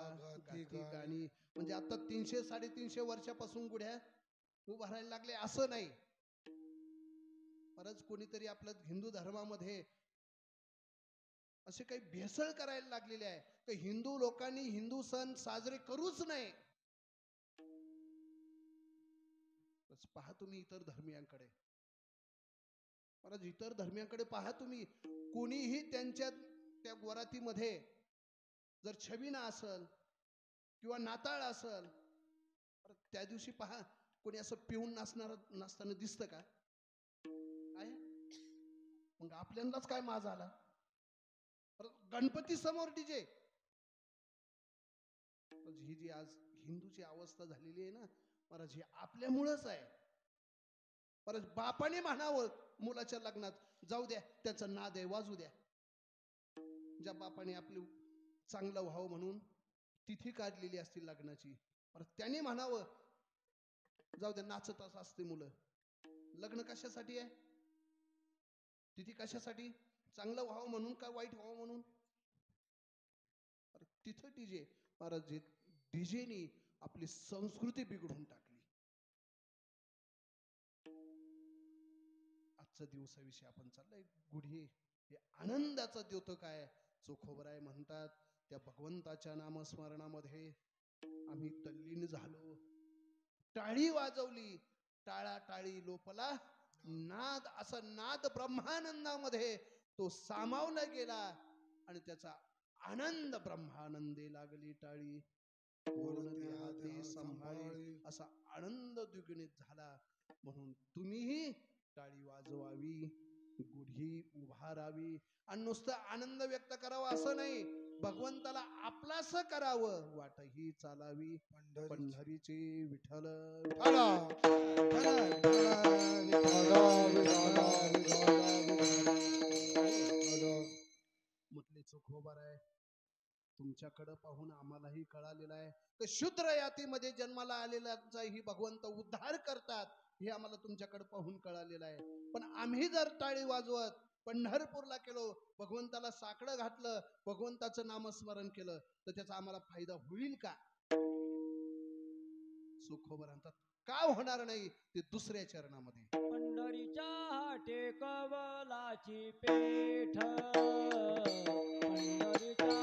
गाणी. म्हणजे आता तीनशे साडेतीनशे वर्षापासून गुढ्या उभारायला लागले असं नाही. परत कोणीतरी आपल्या हिंदू धर्मामध्ये असे काही भेसळ करायला लागलेले आहे. तर हिंदू लोकांनी हिंदू सण साजरे करूच बस पहा तुम्ही इतर धर्मियांकडे. परत इतर धर्मियांकडे पहा तुम्ही. कोणीही त्यांच्या त्या गोरातीमध्ये जर छबिना असल किंवा नाताळ असल तर त्या दिवशी पहा कोणी असं पिऊन नाचणार नाचताना दिसतं का? काय? मग आपल्यांदाच काय माज आला? परत गणपती समोर डीजे ही जी आज हिंदूची अवस्था झालेली आहे ना महाराज ही आपल्यामुळंच आहे. परत बापाने म्हणावं मुलाच्या लग्नात जाऊ द्या त्याचा नाद आहे वाजू द्या. ज्या बापाने आपले चांगलं व्हावं म्हणून तिथी काढलेली असती लग्नाची. परत त्याने म्हणावं जाऊ द्या नाचत असते मुलं. लग्न कशासाठी आहे? तिथी कशासाठी? चांगलं व्हावं म्हणून का वाईट व्हावं म्हणून? तिथं डीजे महाराज जे डीजेनी आपली संस्कृती बिघडून टाकली. आजचा दिवसाविषयी आपण चाललंय. गुढी हे आनंदाचा द्योतक आहे. चोखोबराय म्हणतात त्या भगवंताच्या नामस्मरणामध्ये आम्ही तल्लीन झालो. टाळी वाजवली. टाळा टाळी लोपला. नाद असा नाद ब्रह्मानंदामध्ये तो सामावला गेला आणि त्याचा आनंद ब्रह्मानंदे लागली टाळी. असा आनंद द्विगुणित झाला. म्हणून तुम्हीही टाळी वाजवावी. गुढी उभारावी आणि नुसतं आनंद व्यक्त करावा असं नाही. भगवंताला आपलास करावं. वाटही चालावी. पंढरी पंढरीचे विठ्ठल. म्हटले चोखोबार आहे. तुमच्याकडं पाहून आम्हालाही कळालेलं आहे. तर शुद्र यातीमध्ये जन्माला आलेल्यांचाही भगवंत उद्धार करतात. हे आम्हाला तुमच्याकडे पाहून कळालेलं आहे. पण आम्ही जर टाळी वाजवत पंढरपूरला केलो भगवंताला साकडं घातलं भगवंताचं नामस्मरण केलं तर त्याचा आम्हाला फायदा होईल का? सुखोबर म्हणतात का होणार नाही? ते दुसऱ्या चरणामध्ये. पंढरीच्या टेकवलाची पेठ. पंढरीच्या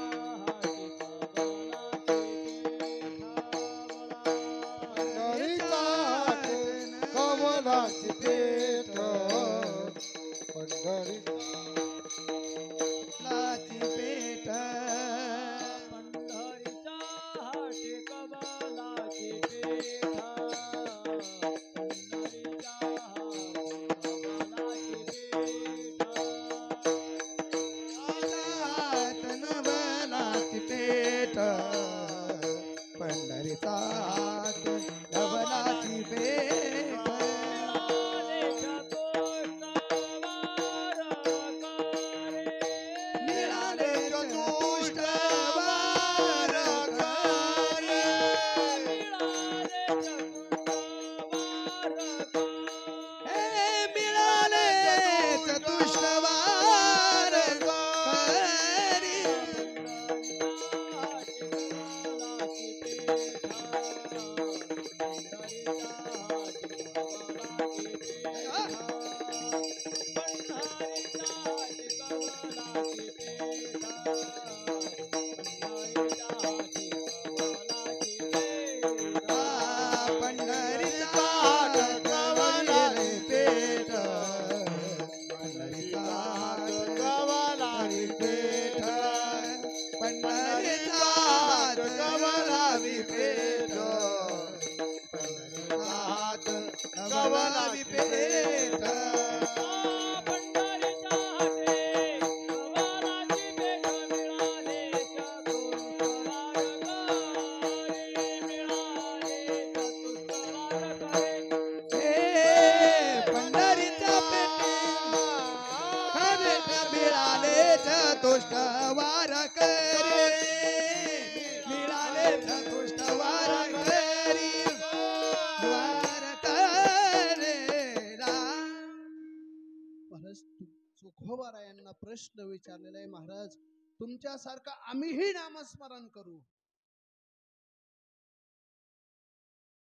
आम्हीही नामस्मरण करू.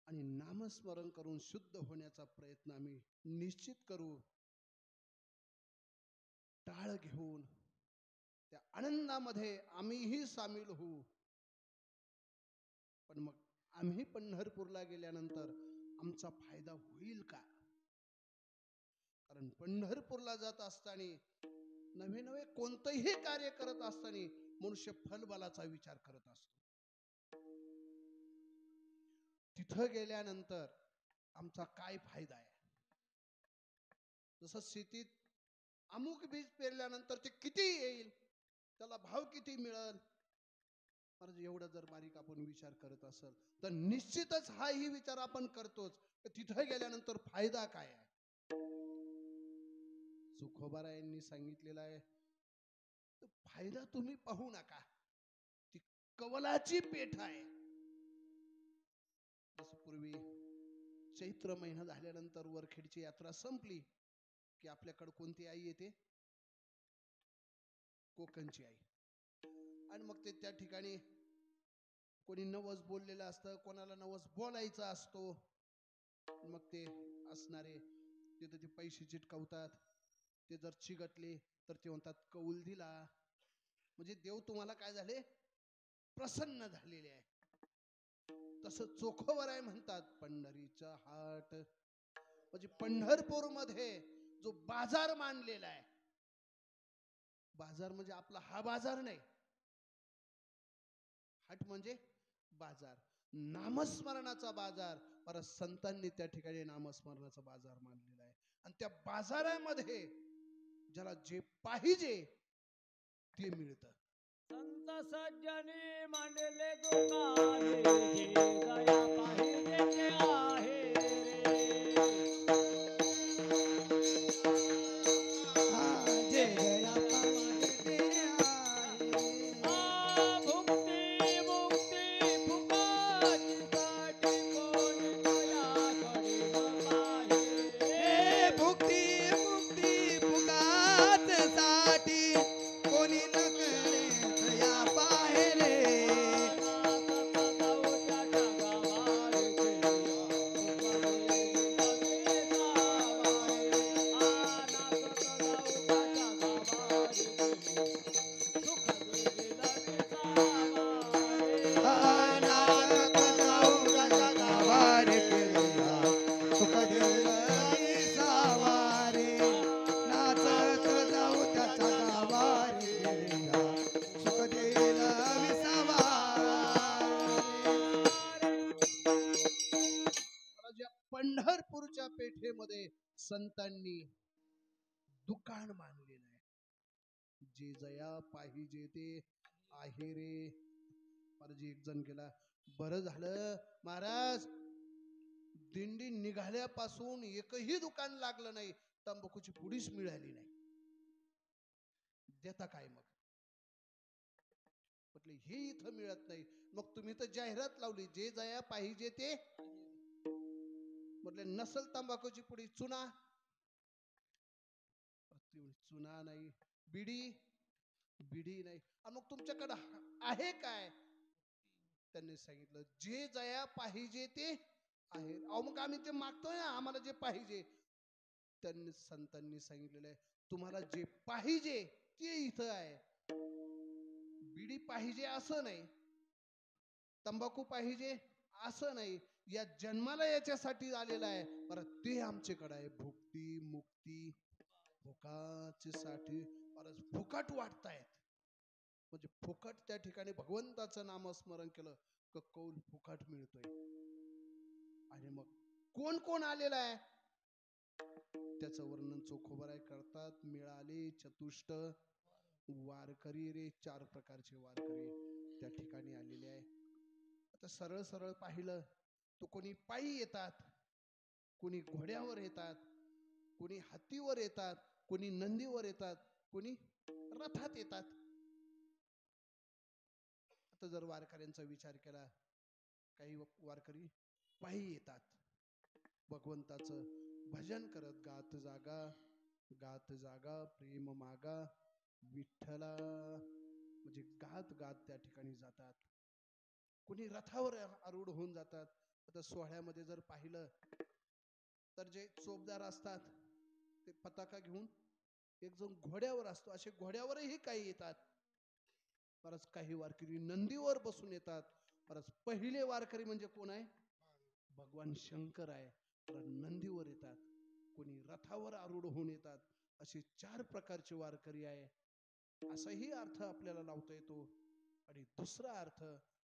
आणि नामस्मरण करून शुद्ध होण्याचा प्रयत्न आम्ही निश्चित करू. टाळ घेऊन त्या आनंदामध्ये आम्हीही सामील होऊ. पण मग आम्ही पंढरपूरला गेल्यानंतर आमचा फायदा होईल का? कारण पंढरपूरला जात असताना नवे नवे कोणतंही कार्य करत असताना मनुष्य फलबलाचा विचार करत असतो. तिथं गेल्यानंतर आमचा काय फायदा आहे? जसं शेतीत अमुक बीज पेरल्यानंतर ते किती येईल? त्याला भाव किती मिळेल? एवढं एवढा जर बारीक आपण विचार करत असेल तर निश्चितच हाही विचार आपण करतोच. तर तिथं गेल्यानंतर फायदा काय आहे? सुखोबारायांनी सांगितलेला आहे फायदा तुम्ही पाहू नका. ती कवलाची पेठ आहे. पूर्वी चैत्र महिना झाल्यानंतर वरखेडची यात्रा संपली की आपल्याकडे कोणती आई येते? कोकणची आई. आणि मग ते त्या ठिकाणी कोणी नवस बोललेलं असतं कोणाला नवस बोलायचा असतो मग ते असणारे तिथं ते पैसे चिटकवतात ते जर चिगटले तर ते म्हणतात कौल दिला. म्हणजे देव तुम्हाला काय झाले? प्रसन्न झालेले आहे तस चोखोवर आहे म्हणतात पंढरीचा हाट. म्हणजे पंढरपूरमध्ये जो बाजार मांडलेला आहे बाजार म्हणजे आपला हा बाजार नाही. हाट म्हणजे बाजार. नामस्मरणाचा बाजार. परत संतांनी त्या ठिकाणी नामस्मरणाचा बाजार मानलेला आहे. आणि त्या बाजारामध्ये ज्याला जे पाहिजे ते मिळतं. संत सज्जनी मांडले आहे रे. महाराज एक जण गेला. बरं झालं महाराज. दिंडी निघाल्यापासून एकही दुकान लागलं नाही. तंबाखूची पुडीच मिळाली नाही. देता काय मग? म्हटले हे इथं मिळत नाही. मग तुम्ही तर जाहिरात लावली. जे जया पाहिजे ते. म्हटले नसल तंबाखूची पुडी चुना? चुना नाही. बिडी? बिडी नाही. आणि मग तुमच्याकडं आहे काय? त्यांनी सांगितलं जे जया पाहिजे ते आहे अहो मग आम्ही ते मागतोय आम्हाला जे पाहिजे. त्यांनी संतांनी सांगितलेलं आहे तुम्हाला जे पाहिजे ते इथं आहे. बिडी पाहिजे असं नाही. तंबाखू पाहिजे असं नाही. या जन्माला याच्यासाठी आलेला आहे. परत ते आमच्याकडे आहे. भुक्ती मुक्ती भुकाचे साठी परत फुकट वाटतायत म्हणजे फुकट त्या ठिकाणी भगवंताचं नामस्मरण केलं का कौल फुकट मिळतोय. आणि मग कोण कोण आलेला आहे? त्याचं वर्णन चोखोबराय करतात. मिळाले चतुष्ट वारकरी रे चार प्रकारचे वारकरी त्या ठिकाणी आलेले आहे. आता सरळ सरळ पाहिलं तो कोणी पायी येतात कोणी घोड्यावर येतात कोणी हातीवर येतात कोणी नंदीवर येतात कोणी रथात येतात. आता जर वारकऱ्यांचा विचार केला काही वारकरी पायी येतात. भगवंताचं भजन करत गात जागा गात जागा प्रेम मागा विठ्ठला. म्हणजे गात गात त्या ठिकाणी जातात. कुणी रथावर आरूढ होऊन जातात. आता सोहळ्यामध्ये जर पाहिलं तर जे चोपदार असतात ते पताका घेऊन एक जण घोड्यावर असतो असे घोड्यावरही काही येतात. परत काही वारकरी नंदीवर बसून येतात. परत पहिले वारकरी म्हणजे कोण आहे? भगवान शंकर आहे. परत नंदीवर येतात. कोणी रथावर आरूढ होऊन येतात. असे चार प्रकारचे वारकरी आहे. असाही अर्थ आपल्याला लावता येतो. आणि दुसरा अर्थ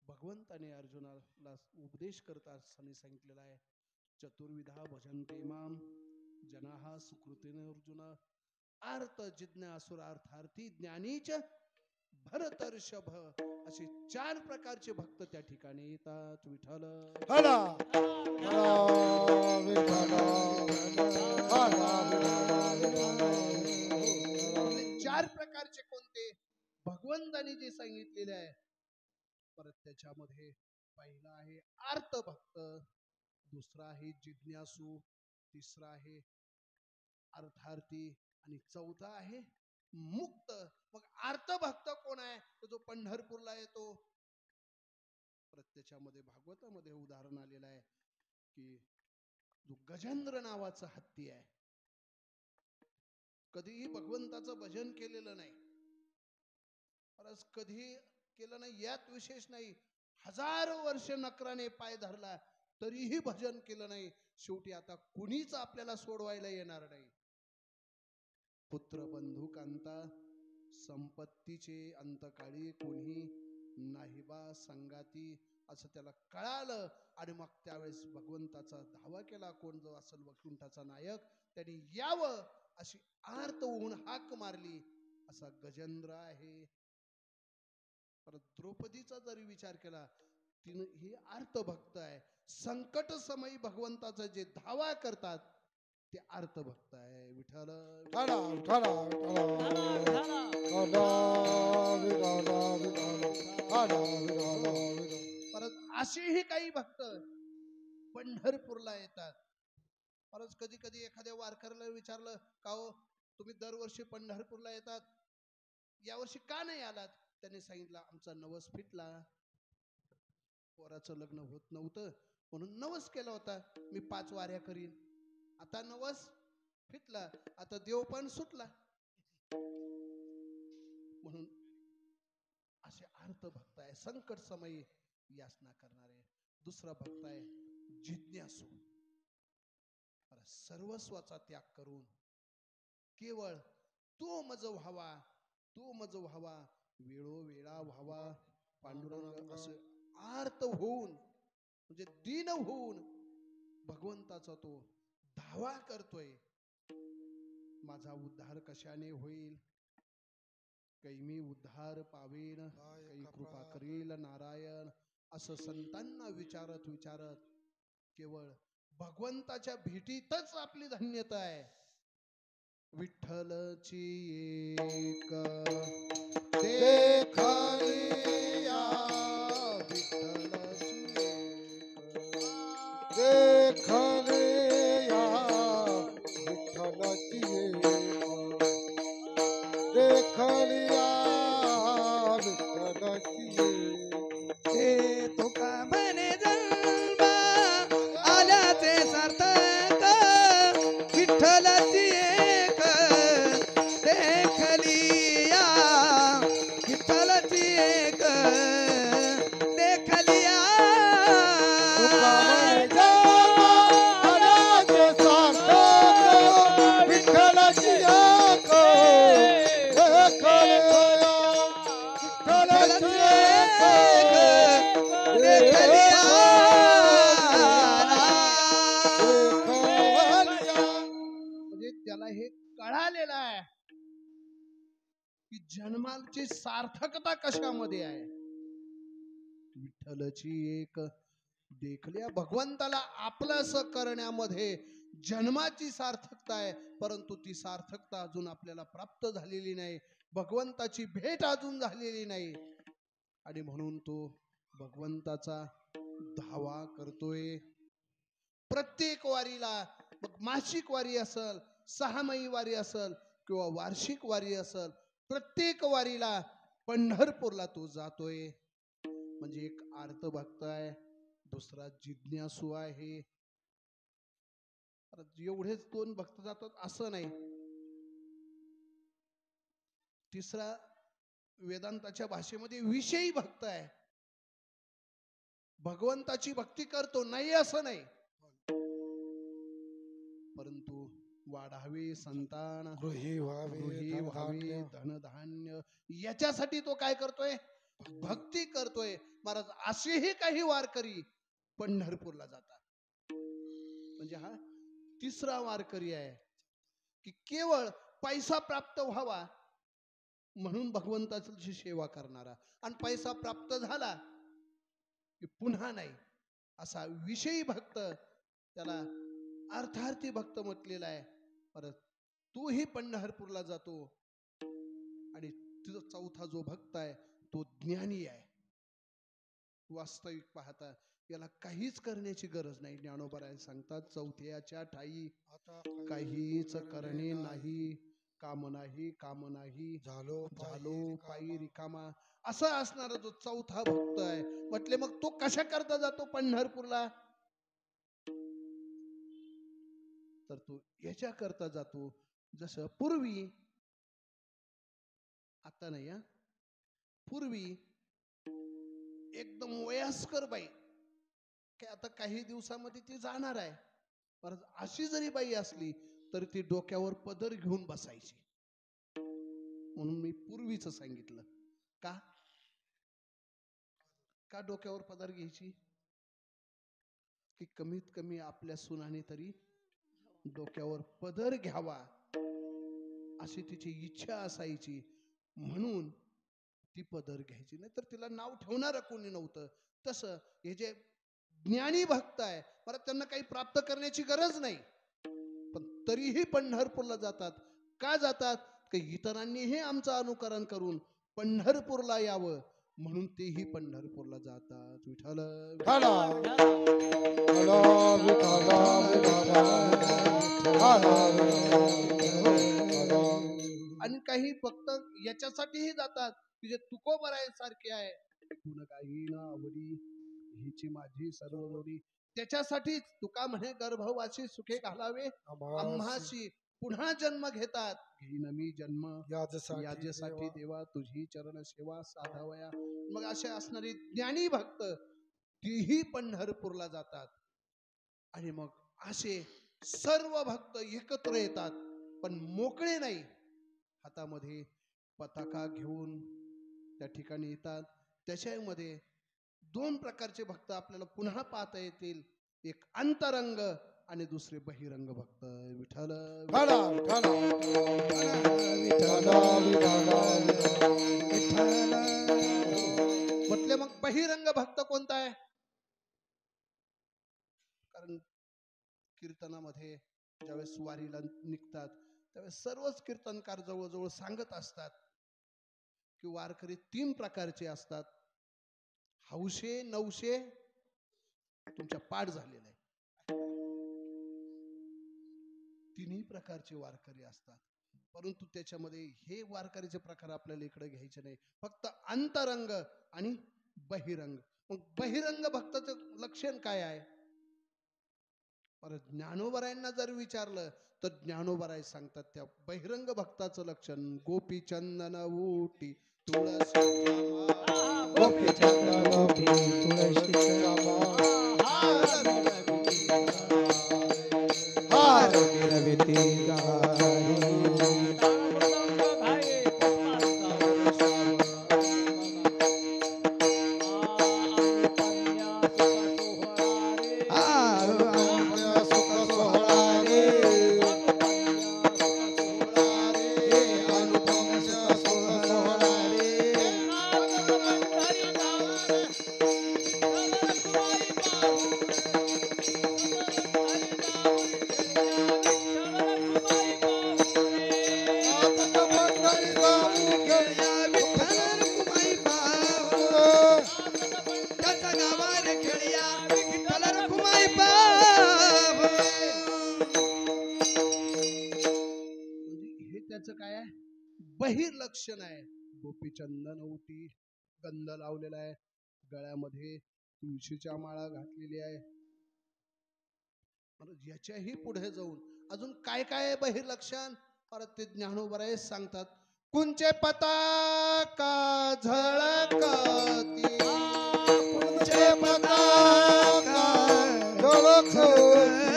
भगवंताने अर्जुनाला उपदेश करत असताना सांगितलेला आहे. चतुर्विधा भजन्ते माम जनाहा सुकृतीने अर्जुना अर्थ जिज्ञासुरार्थार्थी ज्ञानीच भरतर्षभ. असे चार प्रकारचे भक्त त्या ठिकाणी येतात. विठ्ठल. चार प्रकारचे कोणते? भगवंतानी जे सांगितलेले आहे. परत त्याच्यामध्ये पहिला आहे आर्त भक्त. दुसरा आहे जिज्ञासू. तिसरा आहे अर्थार्थी. आणि चौथा आहे मुक्त. मग आर्त भक्त कोण आहे? तर जो पंढरपूरला येतो. प्रत्यक्षामध्ये भागवतामध्ये उदाहरण आलेलं आहे की जो गजेंद्र नावाचा हत्ती आहे. कधीही भगवंताचं भजन केलेलं नाही. परस कधी केलं नाही यात विशेष नाही. हजारो वर्ष नकराने पाय धरला तरीही भजन केलं नाही. शेवटी आता कुणीच आपल्याला सोडवायला येणार नाही. पुत्र बंधू कांता संपत्तीचे अंतकाळी कोणी नाही बा संगाती असं त्याला कळालं. आणि मग त्यावेळेस भगवंताचा धावा केला. कोण जो असेल वैकुंठाचा नायक त्यांनी यावं अशी आर्त होऊन हाक मारली. असा गजेंद्र आहे. परत द्रौपदीचा जरी विचार केला तिनं ही अर्थ भक्त आहे. संकट समयी भगवंताचा जे धावा करतात ते अर्थ भक्त आहे विठ्ठल. हला विठ्ठला विठ्ठला झाला हला विठ्ठला विठ्ठला हला विठ्ठला विठ्ठला परत असेही काही भक्त पंढरपूरला येतात. परत कधी कधी एखाद्या वारकऱ्याला विचारलं का हो तुम्ही दरवर्षी पंढरपूरला येतात? यावर्षी का नाही आलात? त्याने सांगितलं आमचा नवस फिटला. पोराचं लग्न होत नव्हतं म्हणून नवस केला होता. मी पाच वाऱ्या करीन. आता नवस फिटला आता देव पण सुटला. म्हणून असे अर्थ भक्त आहे संकट समयी याचना करणारे दुसरा भक्त आहे जिज्ञासू सर्वस्वाचा त्याग करून केवळ तो मज व्हावा तो मज व्हावा वेळोवेळा व्हावा. पांडुरंग असं आर्त होऊन म्हणजे दीन होऊन भगवंताचा तो धावा करतोय. माझा उद्धार कशाने होईल? काही मी उद्धार पावेन काही कृपा करील नारायण असं संतांना विचारत विचारत केवळ भगवंताच्या भेटीतच आपली धन्यता आहे. विठ्ठलची एक देखलिया जन्माची सार्थकता कशामध्ये आहे? विठ्ठलची एक देखल्या भगवंताला आपलंस करण्यामध्ये जन्माची सार्थकता आहे परंतु ती सार्थकता अजून आपल्याला प्राप्त झालेली नाही. भगवंताची भेट अजून झालेली नाही. आणि म्हणून तो भगवंताचा धावा करतोय. प्रत्येक वारीला मग मासिक वारी असल सहामाही वारी असल किंवा वार्षिक वारी असल प्रत्येक वारीला पंढरपूरला तो जातोय. म्हणजे एक आर्त भक्त आहे दुसरा जिज्ञासू आहे. एवढेच दोन भक्त जातात असं नाही. तिसरा वेदांताच्या भाषेमध्ये विषयी भक्त आहे. भगवंताची भक्ती करतो नाही असं नाही. परंतु वाढावे संतान. गृही व्हावे. धनधान्य. याच्यासाठी तो काय करतोय? भक्ती करतोय. महाराज असेही काही वारकरी पंढरपूरला जातात. म्हणजे हा तिसरा वारकरी आहे. की केवळ पैसा प्राप्त व्हावा म्हणून भगवंताची सेवा करणारा. आणि पैसा प्राप्त झाला की पुन्हा नाही. असा विषयी भक्त त्याला अर्थार्थी भक्त म्हटलेला आहे. परत तोही पंढरपूरला जातो. आणि तिचा चौथा जो भक्त आहे तो ज्ञानी आहे. वास्तविक पाहता याला काहीच करण्याची गरज नाही ज्ञानोबराय सांगतात चौथ्याच्या ठाई आता काहीच करणे नाही. काम नाही काम नाही. झालो झालो पायी रिकामा. असा असणारा जो चौथा भक्त आहे म्हटले मग तो कशा करता जातो पंढरपूरला? तर तू याच्या करता जातो. जसं पूर्वी आता नाही पूर्वी एकदम वयस्कर बाई काय आता काही दिवसामध्ये ती जाणार आहे. परत अशी जरी बाई असली तर ती डोक्यावर पदर घेऊन बसायची. म्हणून मी पूर्वीच सांगितलं. का? का डोक्यावर पदर घ्यायची? की कमीत कमी आपल्या सुनाने तरी डोक्यावर पदर घ्यावा. अशी तिची इच्छा असायची. म्हणून ती पदर घ्यायची. नाही तर तिला नाव ठेवणार कोणी नव्हतं. तसं हे जे ज्ञानी भक्त आहे परत त्यांना काही प्राप्त करण्याची गरज नाही. पण तरीही पंढरपूरला जातात. का जातात? की इतरांनीही आमचं अनुकरण करून पंढरपूरला यावं. म्हणून तेही पंढरपूरला जातात. विठ्ठल विठाला आणि काही फक्त याच्यासाठीही जातात की जे तुकोबराय सारखे आहे गुण काही ना आवडी हिची माझी सर्व त्याच्यासाठीच तुका म्हणे गर्भवासी सुखे घालावे. आम्हाशी. पुन्हा जन्म घेतात. घेईन मी जन्म. याजसाठी देवा तुझी चरण सेवा साधावया. मग असे असणारी ज्ञानी भक्त तीही पंढरपूरला जातात. आणि मग असे सर्व भक्त एकत्र येतात पण मोकळे नाही. हातामध्ये पताका घेऊन त्या ठिकाणी येतात. त्याच्यामध्ये दोन प्रकारचे भक्त आपल्याला पुन्हा पाहता येतील. एक अंतरंग आणि दुसरे बहिरंग भक्त विठ्ठल म्हटले मग बहिरंग भक्त कोणता आहे? कारण कीर्तनामध्ये ज्यावेळेस वारीला निघतात त्यावेळेस सर्वच कीर्तनकार जवळजवळ सांगत असतात की वारकरी तीन प्रकारचे असतात. हौशे नवशे तुमच्या पाठ झालेला तिन्ही प्रकारचे वारकरी असतात परंतु त्याच्यामध्ये हे वारकरीचे प्रकार आपल्याला इकडे घ्यायचे नाही फक्त अंतरंग आणि बहिरंग मग बहिरंग भक्ताचं लक्षण काय आहे परत ज्ञानोबरायांना जर विचारलं तर ज्ञानोबराय सांगतात त्या बहिरंग भक्ताचं लक्षण गोपी चंदन ऊटी तुळस गोपी चंद्र गोपी तुळशीचा मिरविती गारी. तुळशीच्या माळा घातलेली आहे. याच्याही पुढे जाऊन अजून काय काय बहिर लक्षण परत ते ज्ञानोबराय सांगतात. कुंचे पताका झळकती. तुमचे पताका झळकती.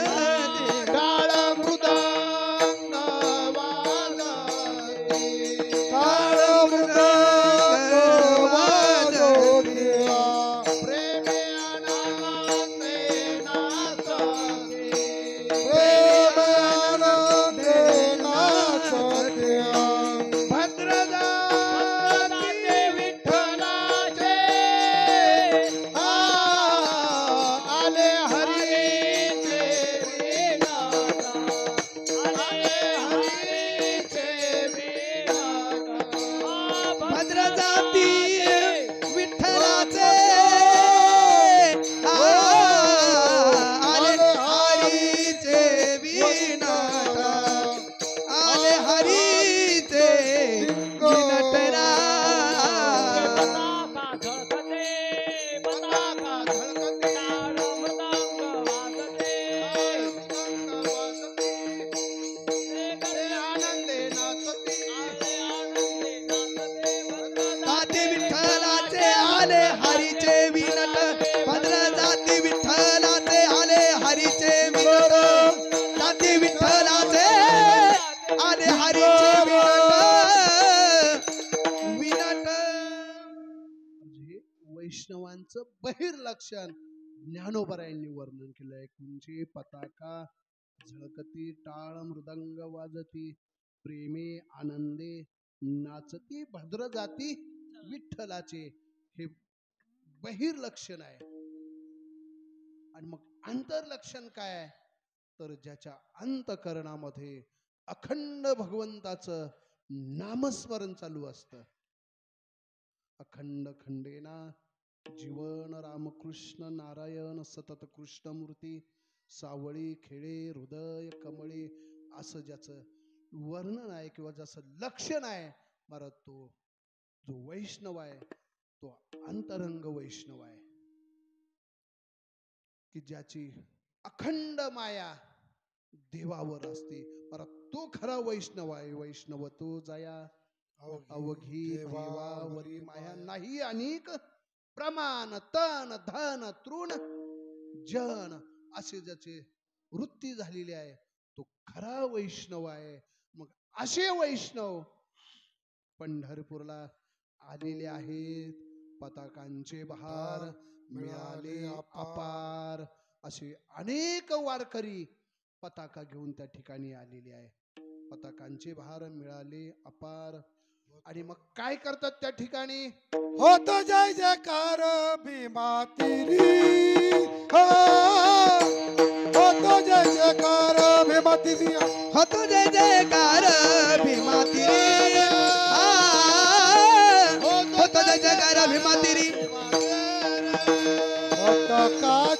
बहिर लक्षण ज्ञानोबरायांनी वर्णन केलंय. कुंची पताका झळकती टाळ मृदंग वाजती प्रेमे आनंदे नाचती भद्र जाती विठ्ठलाचे. हे बहिर लक्षण आहे. आणि मग आंतरलक्षण काय आहे? तर ज्याच्या अंतकरणामध्ये अखंड भगवंताचं नामस्मरण चालू असतं. अखंड खंडेना जीवन रामकृष्ण नारायण सतत कृष्णमूर्ती सावळी खेळे हृदय कमळे असं ज्याचं वर्णन आहे किंवा ज्याचं लक्षण आहे बरं तो जो वैष्णव आहे तो अंतरंग वैष्णव आहे. की ज्याची अखंड माया देवावर असते बरं तो खरा वैष्णव आहे वैष्णव तो जया. अवघी देवावरी माया. नाही अनेक. प्रमाण तन धन तृण जन असे ज्याचे वृत्ती झालेली आहे तो खरा वैष्णव आहे. मग असे वैष्णव पंढरपूरला आलेले आहेत. पताकांचे बहार मिळाले अपार. असे अनेक वारकरी पताका घेऊन त्या ठिकाणी आलेले आहे पताकांचे बहार मिळाले अपार. आणि मग काय करतात त्या ठिकाणी? होतो जय जयकार भीमा तिरी. हो होतो जय जयकार भीमा तिरी. होतो जय जयकार भीमा तिरी. होतो जय जयकार भीमा तिरी. काचे भार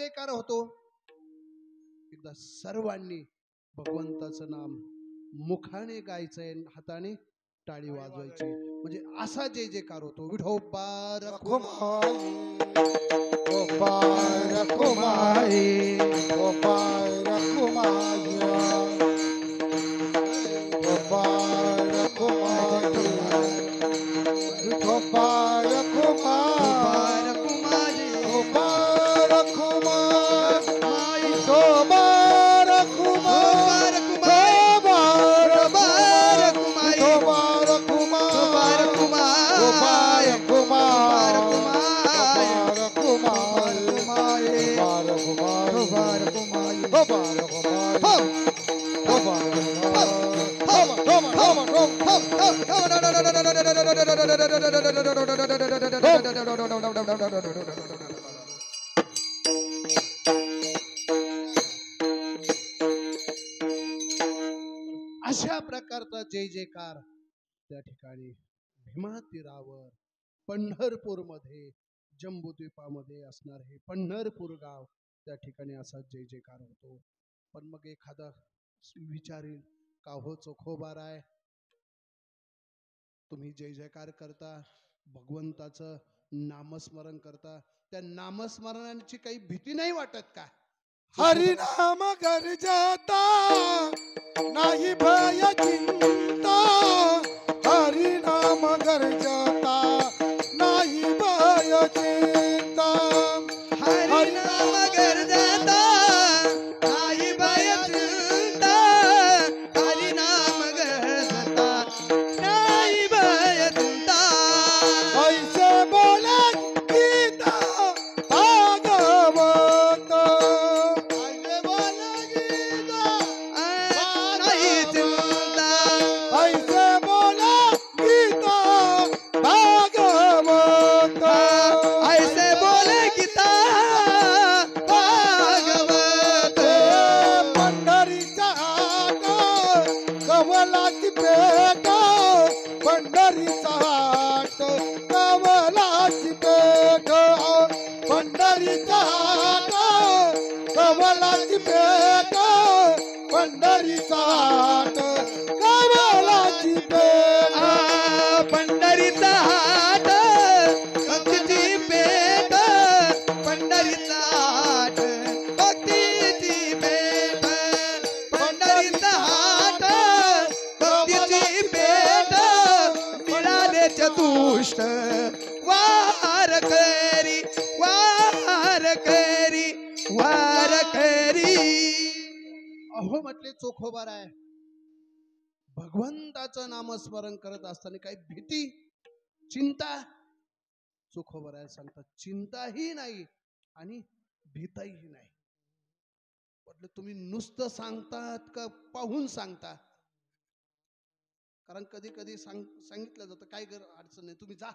जयकार होतो. एकदा सर्वांनी भगवंताचं नाम मुखाने गायचंय हाताने टाळी वाजवायची. म्हणजे असा जय जयकार होतो. विठोबा रखुमाई. रखुमाई. रखुमाई रखुमाई अशा प्रकारचा जय जयकार त्या ठिकाणी भीमा तीरावर पंढरपूरमध्ये जम्बूद्वीपामध्ये असणार हे पंढरपूर गाव त्या ठिकाणी असा जय जयकार होतो. पण मग एखादा विचारेल का हो चोखोबार आहे तुम्ही जय जयकार करता भगवंताचं नामस्मरण करता. त्या नामस्मरणाची काही भीती नाही वाटत का? हरिनाम जाता नाही भय चिंता. हरिनाम जाता नाही भय चिंता. म्हटले आहे. भगवंताचं नामस्मरण करत असताना काही भीती चिंता चुखोबर आहे सांगतात. चिंताही नाही आणि भीताही नाही. म्हटलं तुम्ही नुसतं सांगतात का पाहून सांगता? कारण कधी कधी सांग सांगितलं जातं काय कर अडचण नाही तुम्ही जा.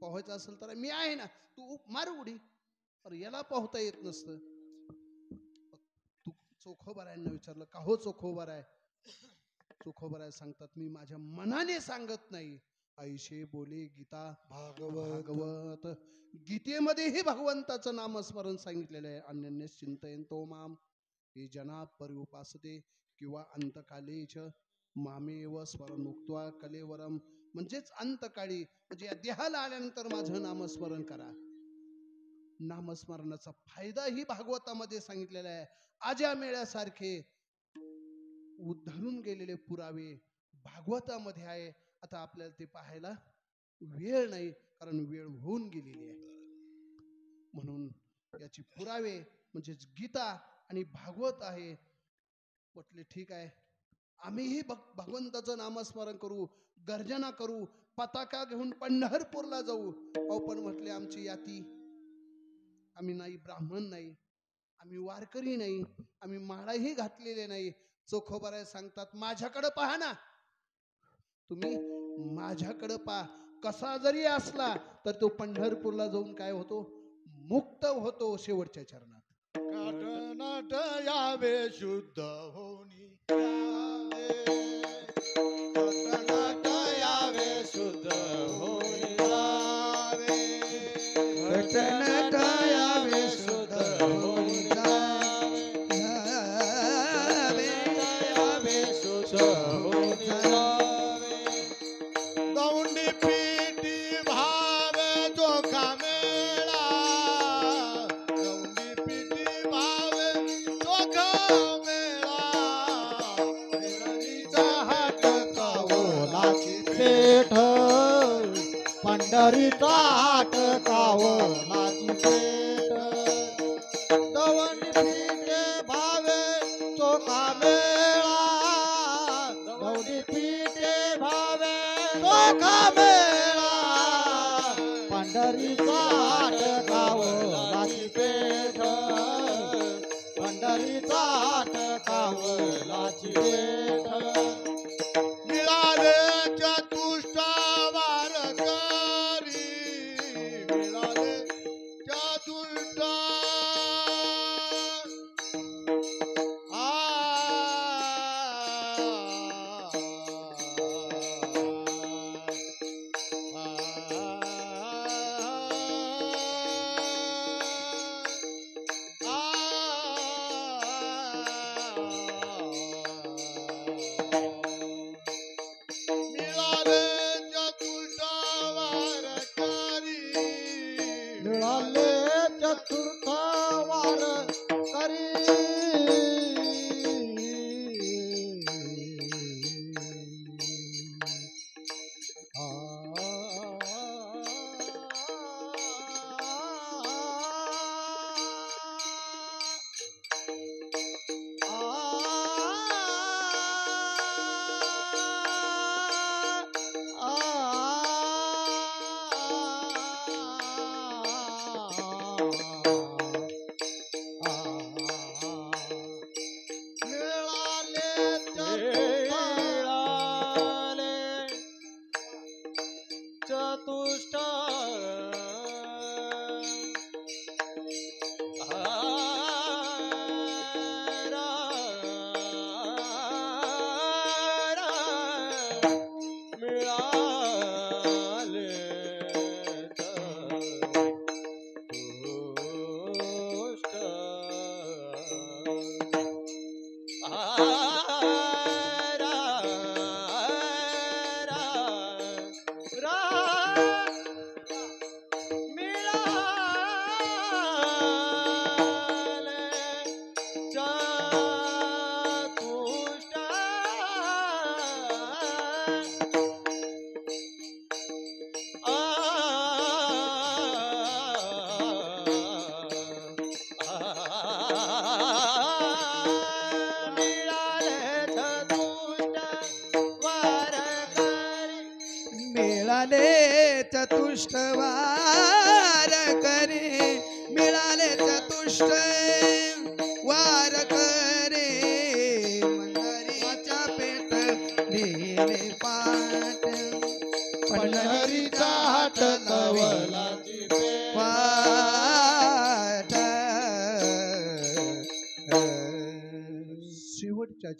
पोहायचं असेल तर मी आहे ना तू मार उडी. अरे याला पोहता येत नसतं. चोखोबारायांना विचारलं का हो चोखोबार आहे चोखोबाराय सांगतात मी माझ्या मनाने सांगत नाही. ऐशे बोले गीता भागवत गीतेमध्येही भगवंताचं नामस्मरण सांगितलेलं आहे. अन्यन्य चिंतयन तो माम हे जना परिउपासते किंवा अंतकालेच च स्मरण उक्त्वा कलेवरम. म्हणजेच अंतकाळी म्हणजे या देहाला आल्यानंतर माझं नामस्मरण करा. नामस्मरणाचा फायदाही भागवतामध्ये सांगितलेला आहे. आज्या मेळ्यासारखे उद्धरून गेलेले पुरावे भागवतामध्ये आहे. आता आपल्याला ते पाहायला वेळ नाही कारण वेळ होऊन गेलेली आहे. म्हणून याची पुरावे म्हणजेच गीता आणि भागवत आहे. म्हटले ठीक आहे. आम्हीही भग भगवंताचं नामस्मरण करू गर्जना करू पताका घेऊन पंढरपूरला जाऊ. अहो पण म्हटले आमची याती आम्ही नाही ब्राह्मण नाही आम्ही वारकरी नाही आम्ही माळाही घातलेले नाही. चोखोबराय सांगतात माझ्याकडे पहा ना. तुम्ही माझ्याकडे पहा कसा जरी असला तर तो पंढरपूरला जाऊन काय होतो? मुक्त होतो शेवटच्या चरणात. काटनाट यावे शुद्ध होनी पंढरीचा हात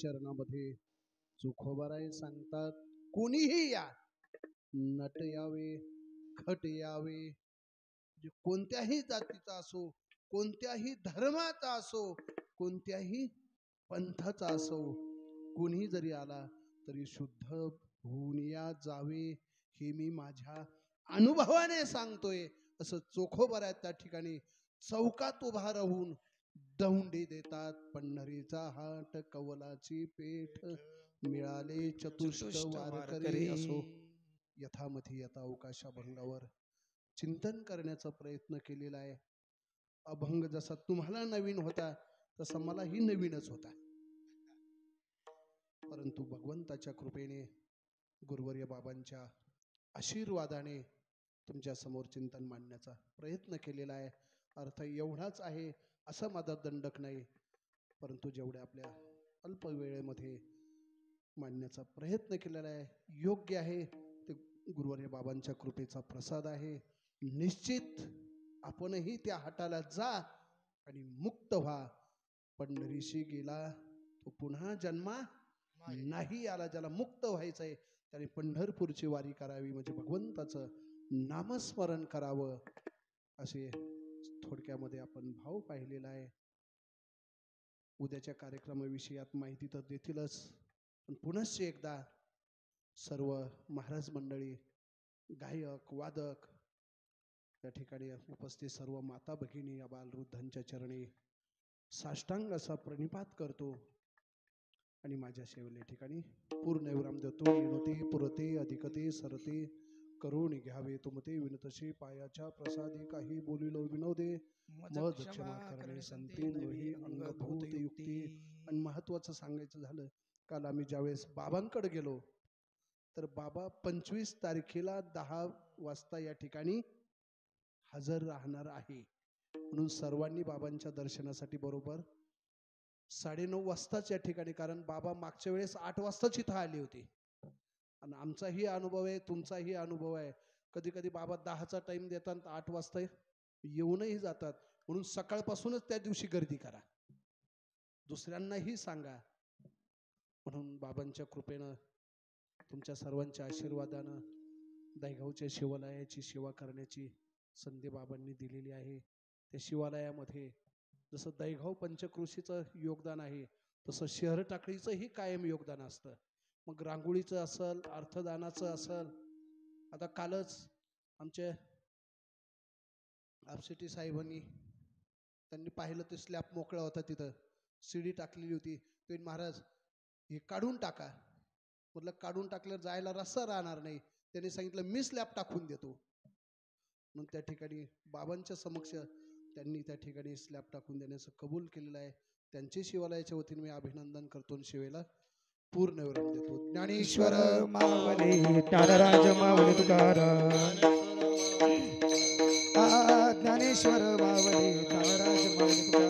चरणामध्ये चोखोबाराय सांगतात कोणीही या नट यावे खट यावे. जे कोणत्याही जातीचा असो कोणत्याही धर्माचा असो कोणत्याही पंथाचा असो कोणी जरी आला तरी शुद्ध होऊन या जावे हे मी माझ्या अनुभवाने सांगतोय. असं चोखोबऱ्या त्या ठिकाणी चौकात उभा राहून दौंडी देतात. पंढरीचा हाट कवलाची पेठ मिळाले चतुष्ट वारकरी. असो. यथामथी यथा अवकाशा भंगावर चिंतन करण्याचा प्रयत्न केलेला आहे. अभंग जसा तुम्हाला नवीन होता तसा मलाही नवीनच होता. परंतु भगवंताच्या कृपेने गुरुवर्य बाबांच्या आशीर्वादाने तुमच्यासमोर चिंतन मांडण्याचा प्रयत्न केलेला आहे. अर्थ एवढाच आहे असा माझा दंडक नाही. परंतु जेवढ्या आपल्या अल्प वेळेमध्ये मांडण्याचा प्रयत्न केलेला आहे योग्य आहे ते गुरुवर्य बाबांच्या कृपेचा प्रसाद आहे. निश्चित आपणही त्या हाटाला जा आणि मुक्त व्हा. पंढरीशी गेला तो पुन्हा जन्मा नाही आला ज्याला मुक्त व्हायचंय त्याने पंढरपूरची वारी करावी म्हणजे भगवंताचं नामस्मरण करावं असे थोडक्यामध्ये आपण भाव पाहिलेला आहे. उद्याच्या कार्यक्रमाविषयी माहिती तर देतीलच. पण पुनश्च एकदा सर्व महाराज मंडळी गायक वादक या ठिकाणी उपस्थित सर्व माता भगिनी या बालवृद्धांच्या चरणी साष्टांग असा प्रणिपात करतो. आणि माझ्या शेवले ठिकाणी पूर्ण विराम देतो. पुरते अधिकते सरते. करून घ्यावे. तुमते विनतशी पायाच्या प्रसादी काही बोलिलो विनोदे. मद क्षमा करणे संती अंगभूत युक्ती. आणि महत्वाचं सांगायचं झालं काल आम्ही ज्यावेळेस बाबांकडे गेलो तर बाबा पंचवीस तारखेला दहा वाजता या ठिकाणी हजर राहणार आहे. म्हणून सर्वांनी बाबांच्या दर्शनासाठी बरोबर साडेनऊ वाजताच या ठिकाणी कारण बाबा मागच्या वेळेस आठ वाजताच इथं आले होते. आणि आमचाही अनुभव आहे तुमचाही अनुभव आहे. कधी कधी बाबा दहाचा टाइम देतात आठ वाजता येऊनही जातात. म्हणून सकाळपासूनच त्या दिवशी गर्दी करा. दुसऱ्यांनाही सांगा. म्हणून बाबांच्या कृपेनं तुमच्या सर्वांच्या आशीर्वादानं दहिगावच्या शिवालयाची सेवा करण्याची संधी बाबांनी दिलेली आहे. त्या शिवालयामध्ये जसं दहीगाव पंचकृषीचं योगदान आहे तसं शहर टाकळीचंही कायम योगदान असतं. मग रांगोळीचं असल अर्थदानाचं असल. आता कालच आमचे आपसिटी साहेबांनी त्यांनी पाहिलं ते स्लॅब मोकळा होता तिथं. शिडी टाकलेली होती. ते महाराज हे काढून टाका. म्हटलं काढून टाकल्यावर जायला रस्ता राहणार नाही. त्यांनी सांगितलं मी स्लॅब टाकून देतो. मग त्या ठिकाणी बाबांच्या समक्ष त्यांनी त्या ठिकाणी स्लॅब टाकून देण्याचं कबूल केलेलं आहे. त्यांचे शिवालयाच्या वतीने मी अभिनंदन करतो आणि शिवेला. पूर्ण देतो ज्ञानेश्वर मावले ज्ञानराज मावले तुकाराम. ज्ञानेश्वर मावले ज्ञानराज मावले तुकाराम.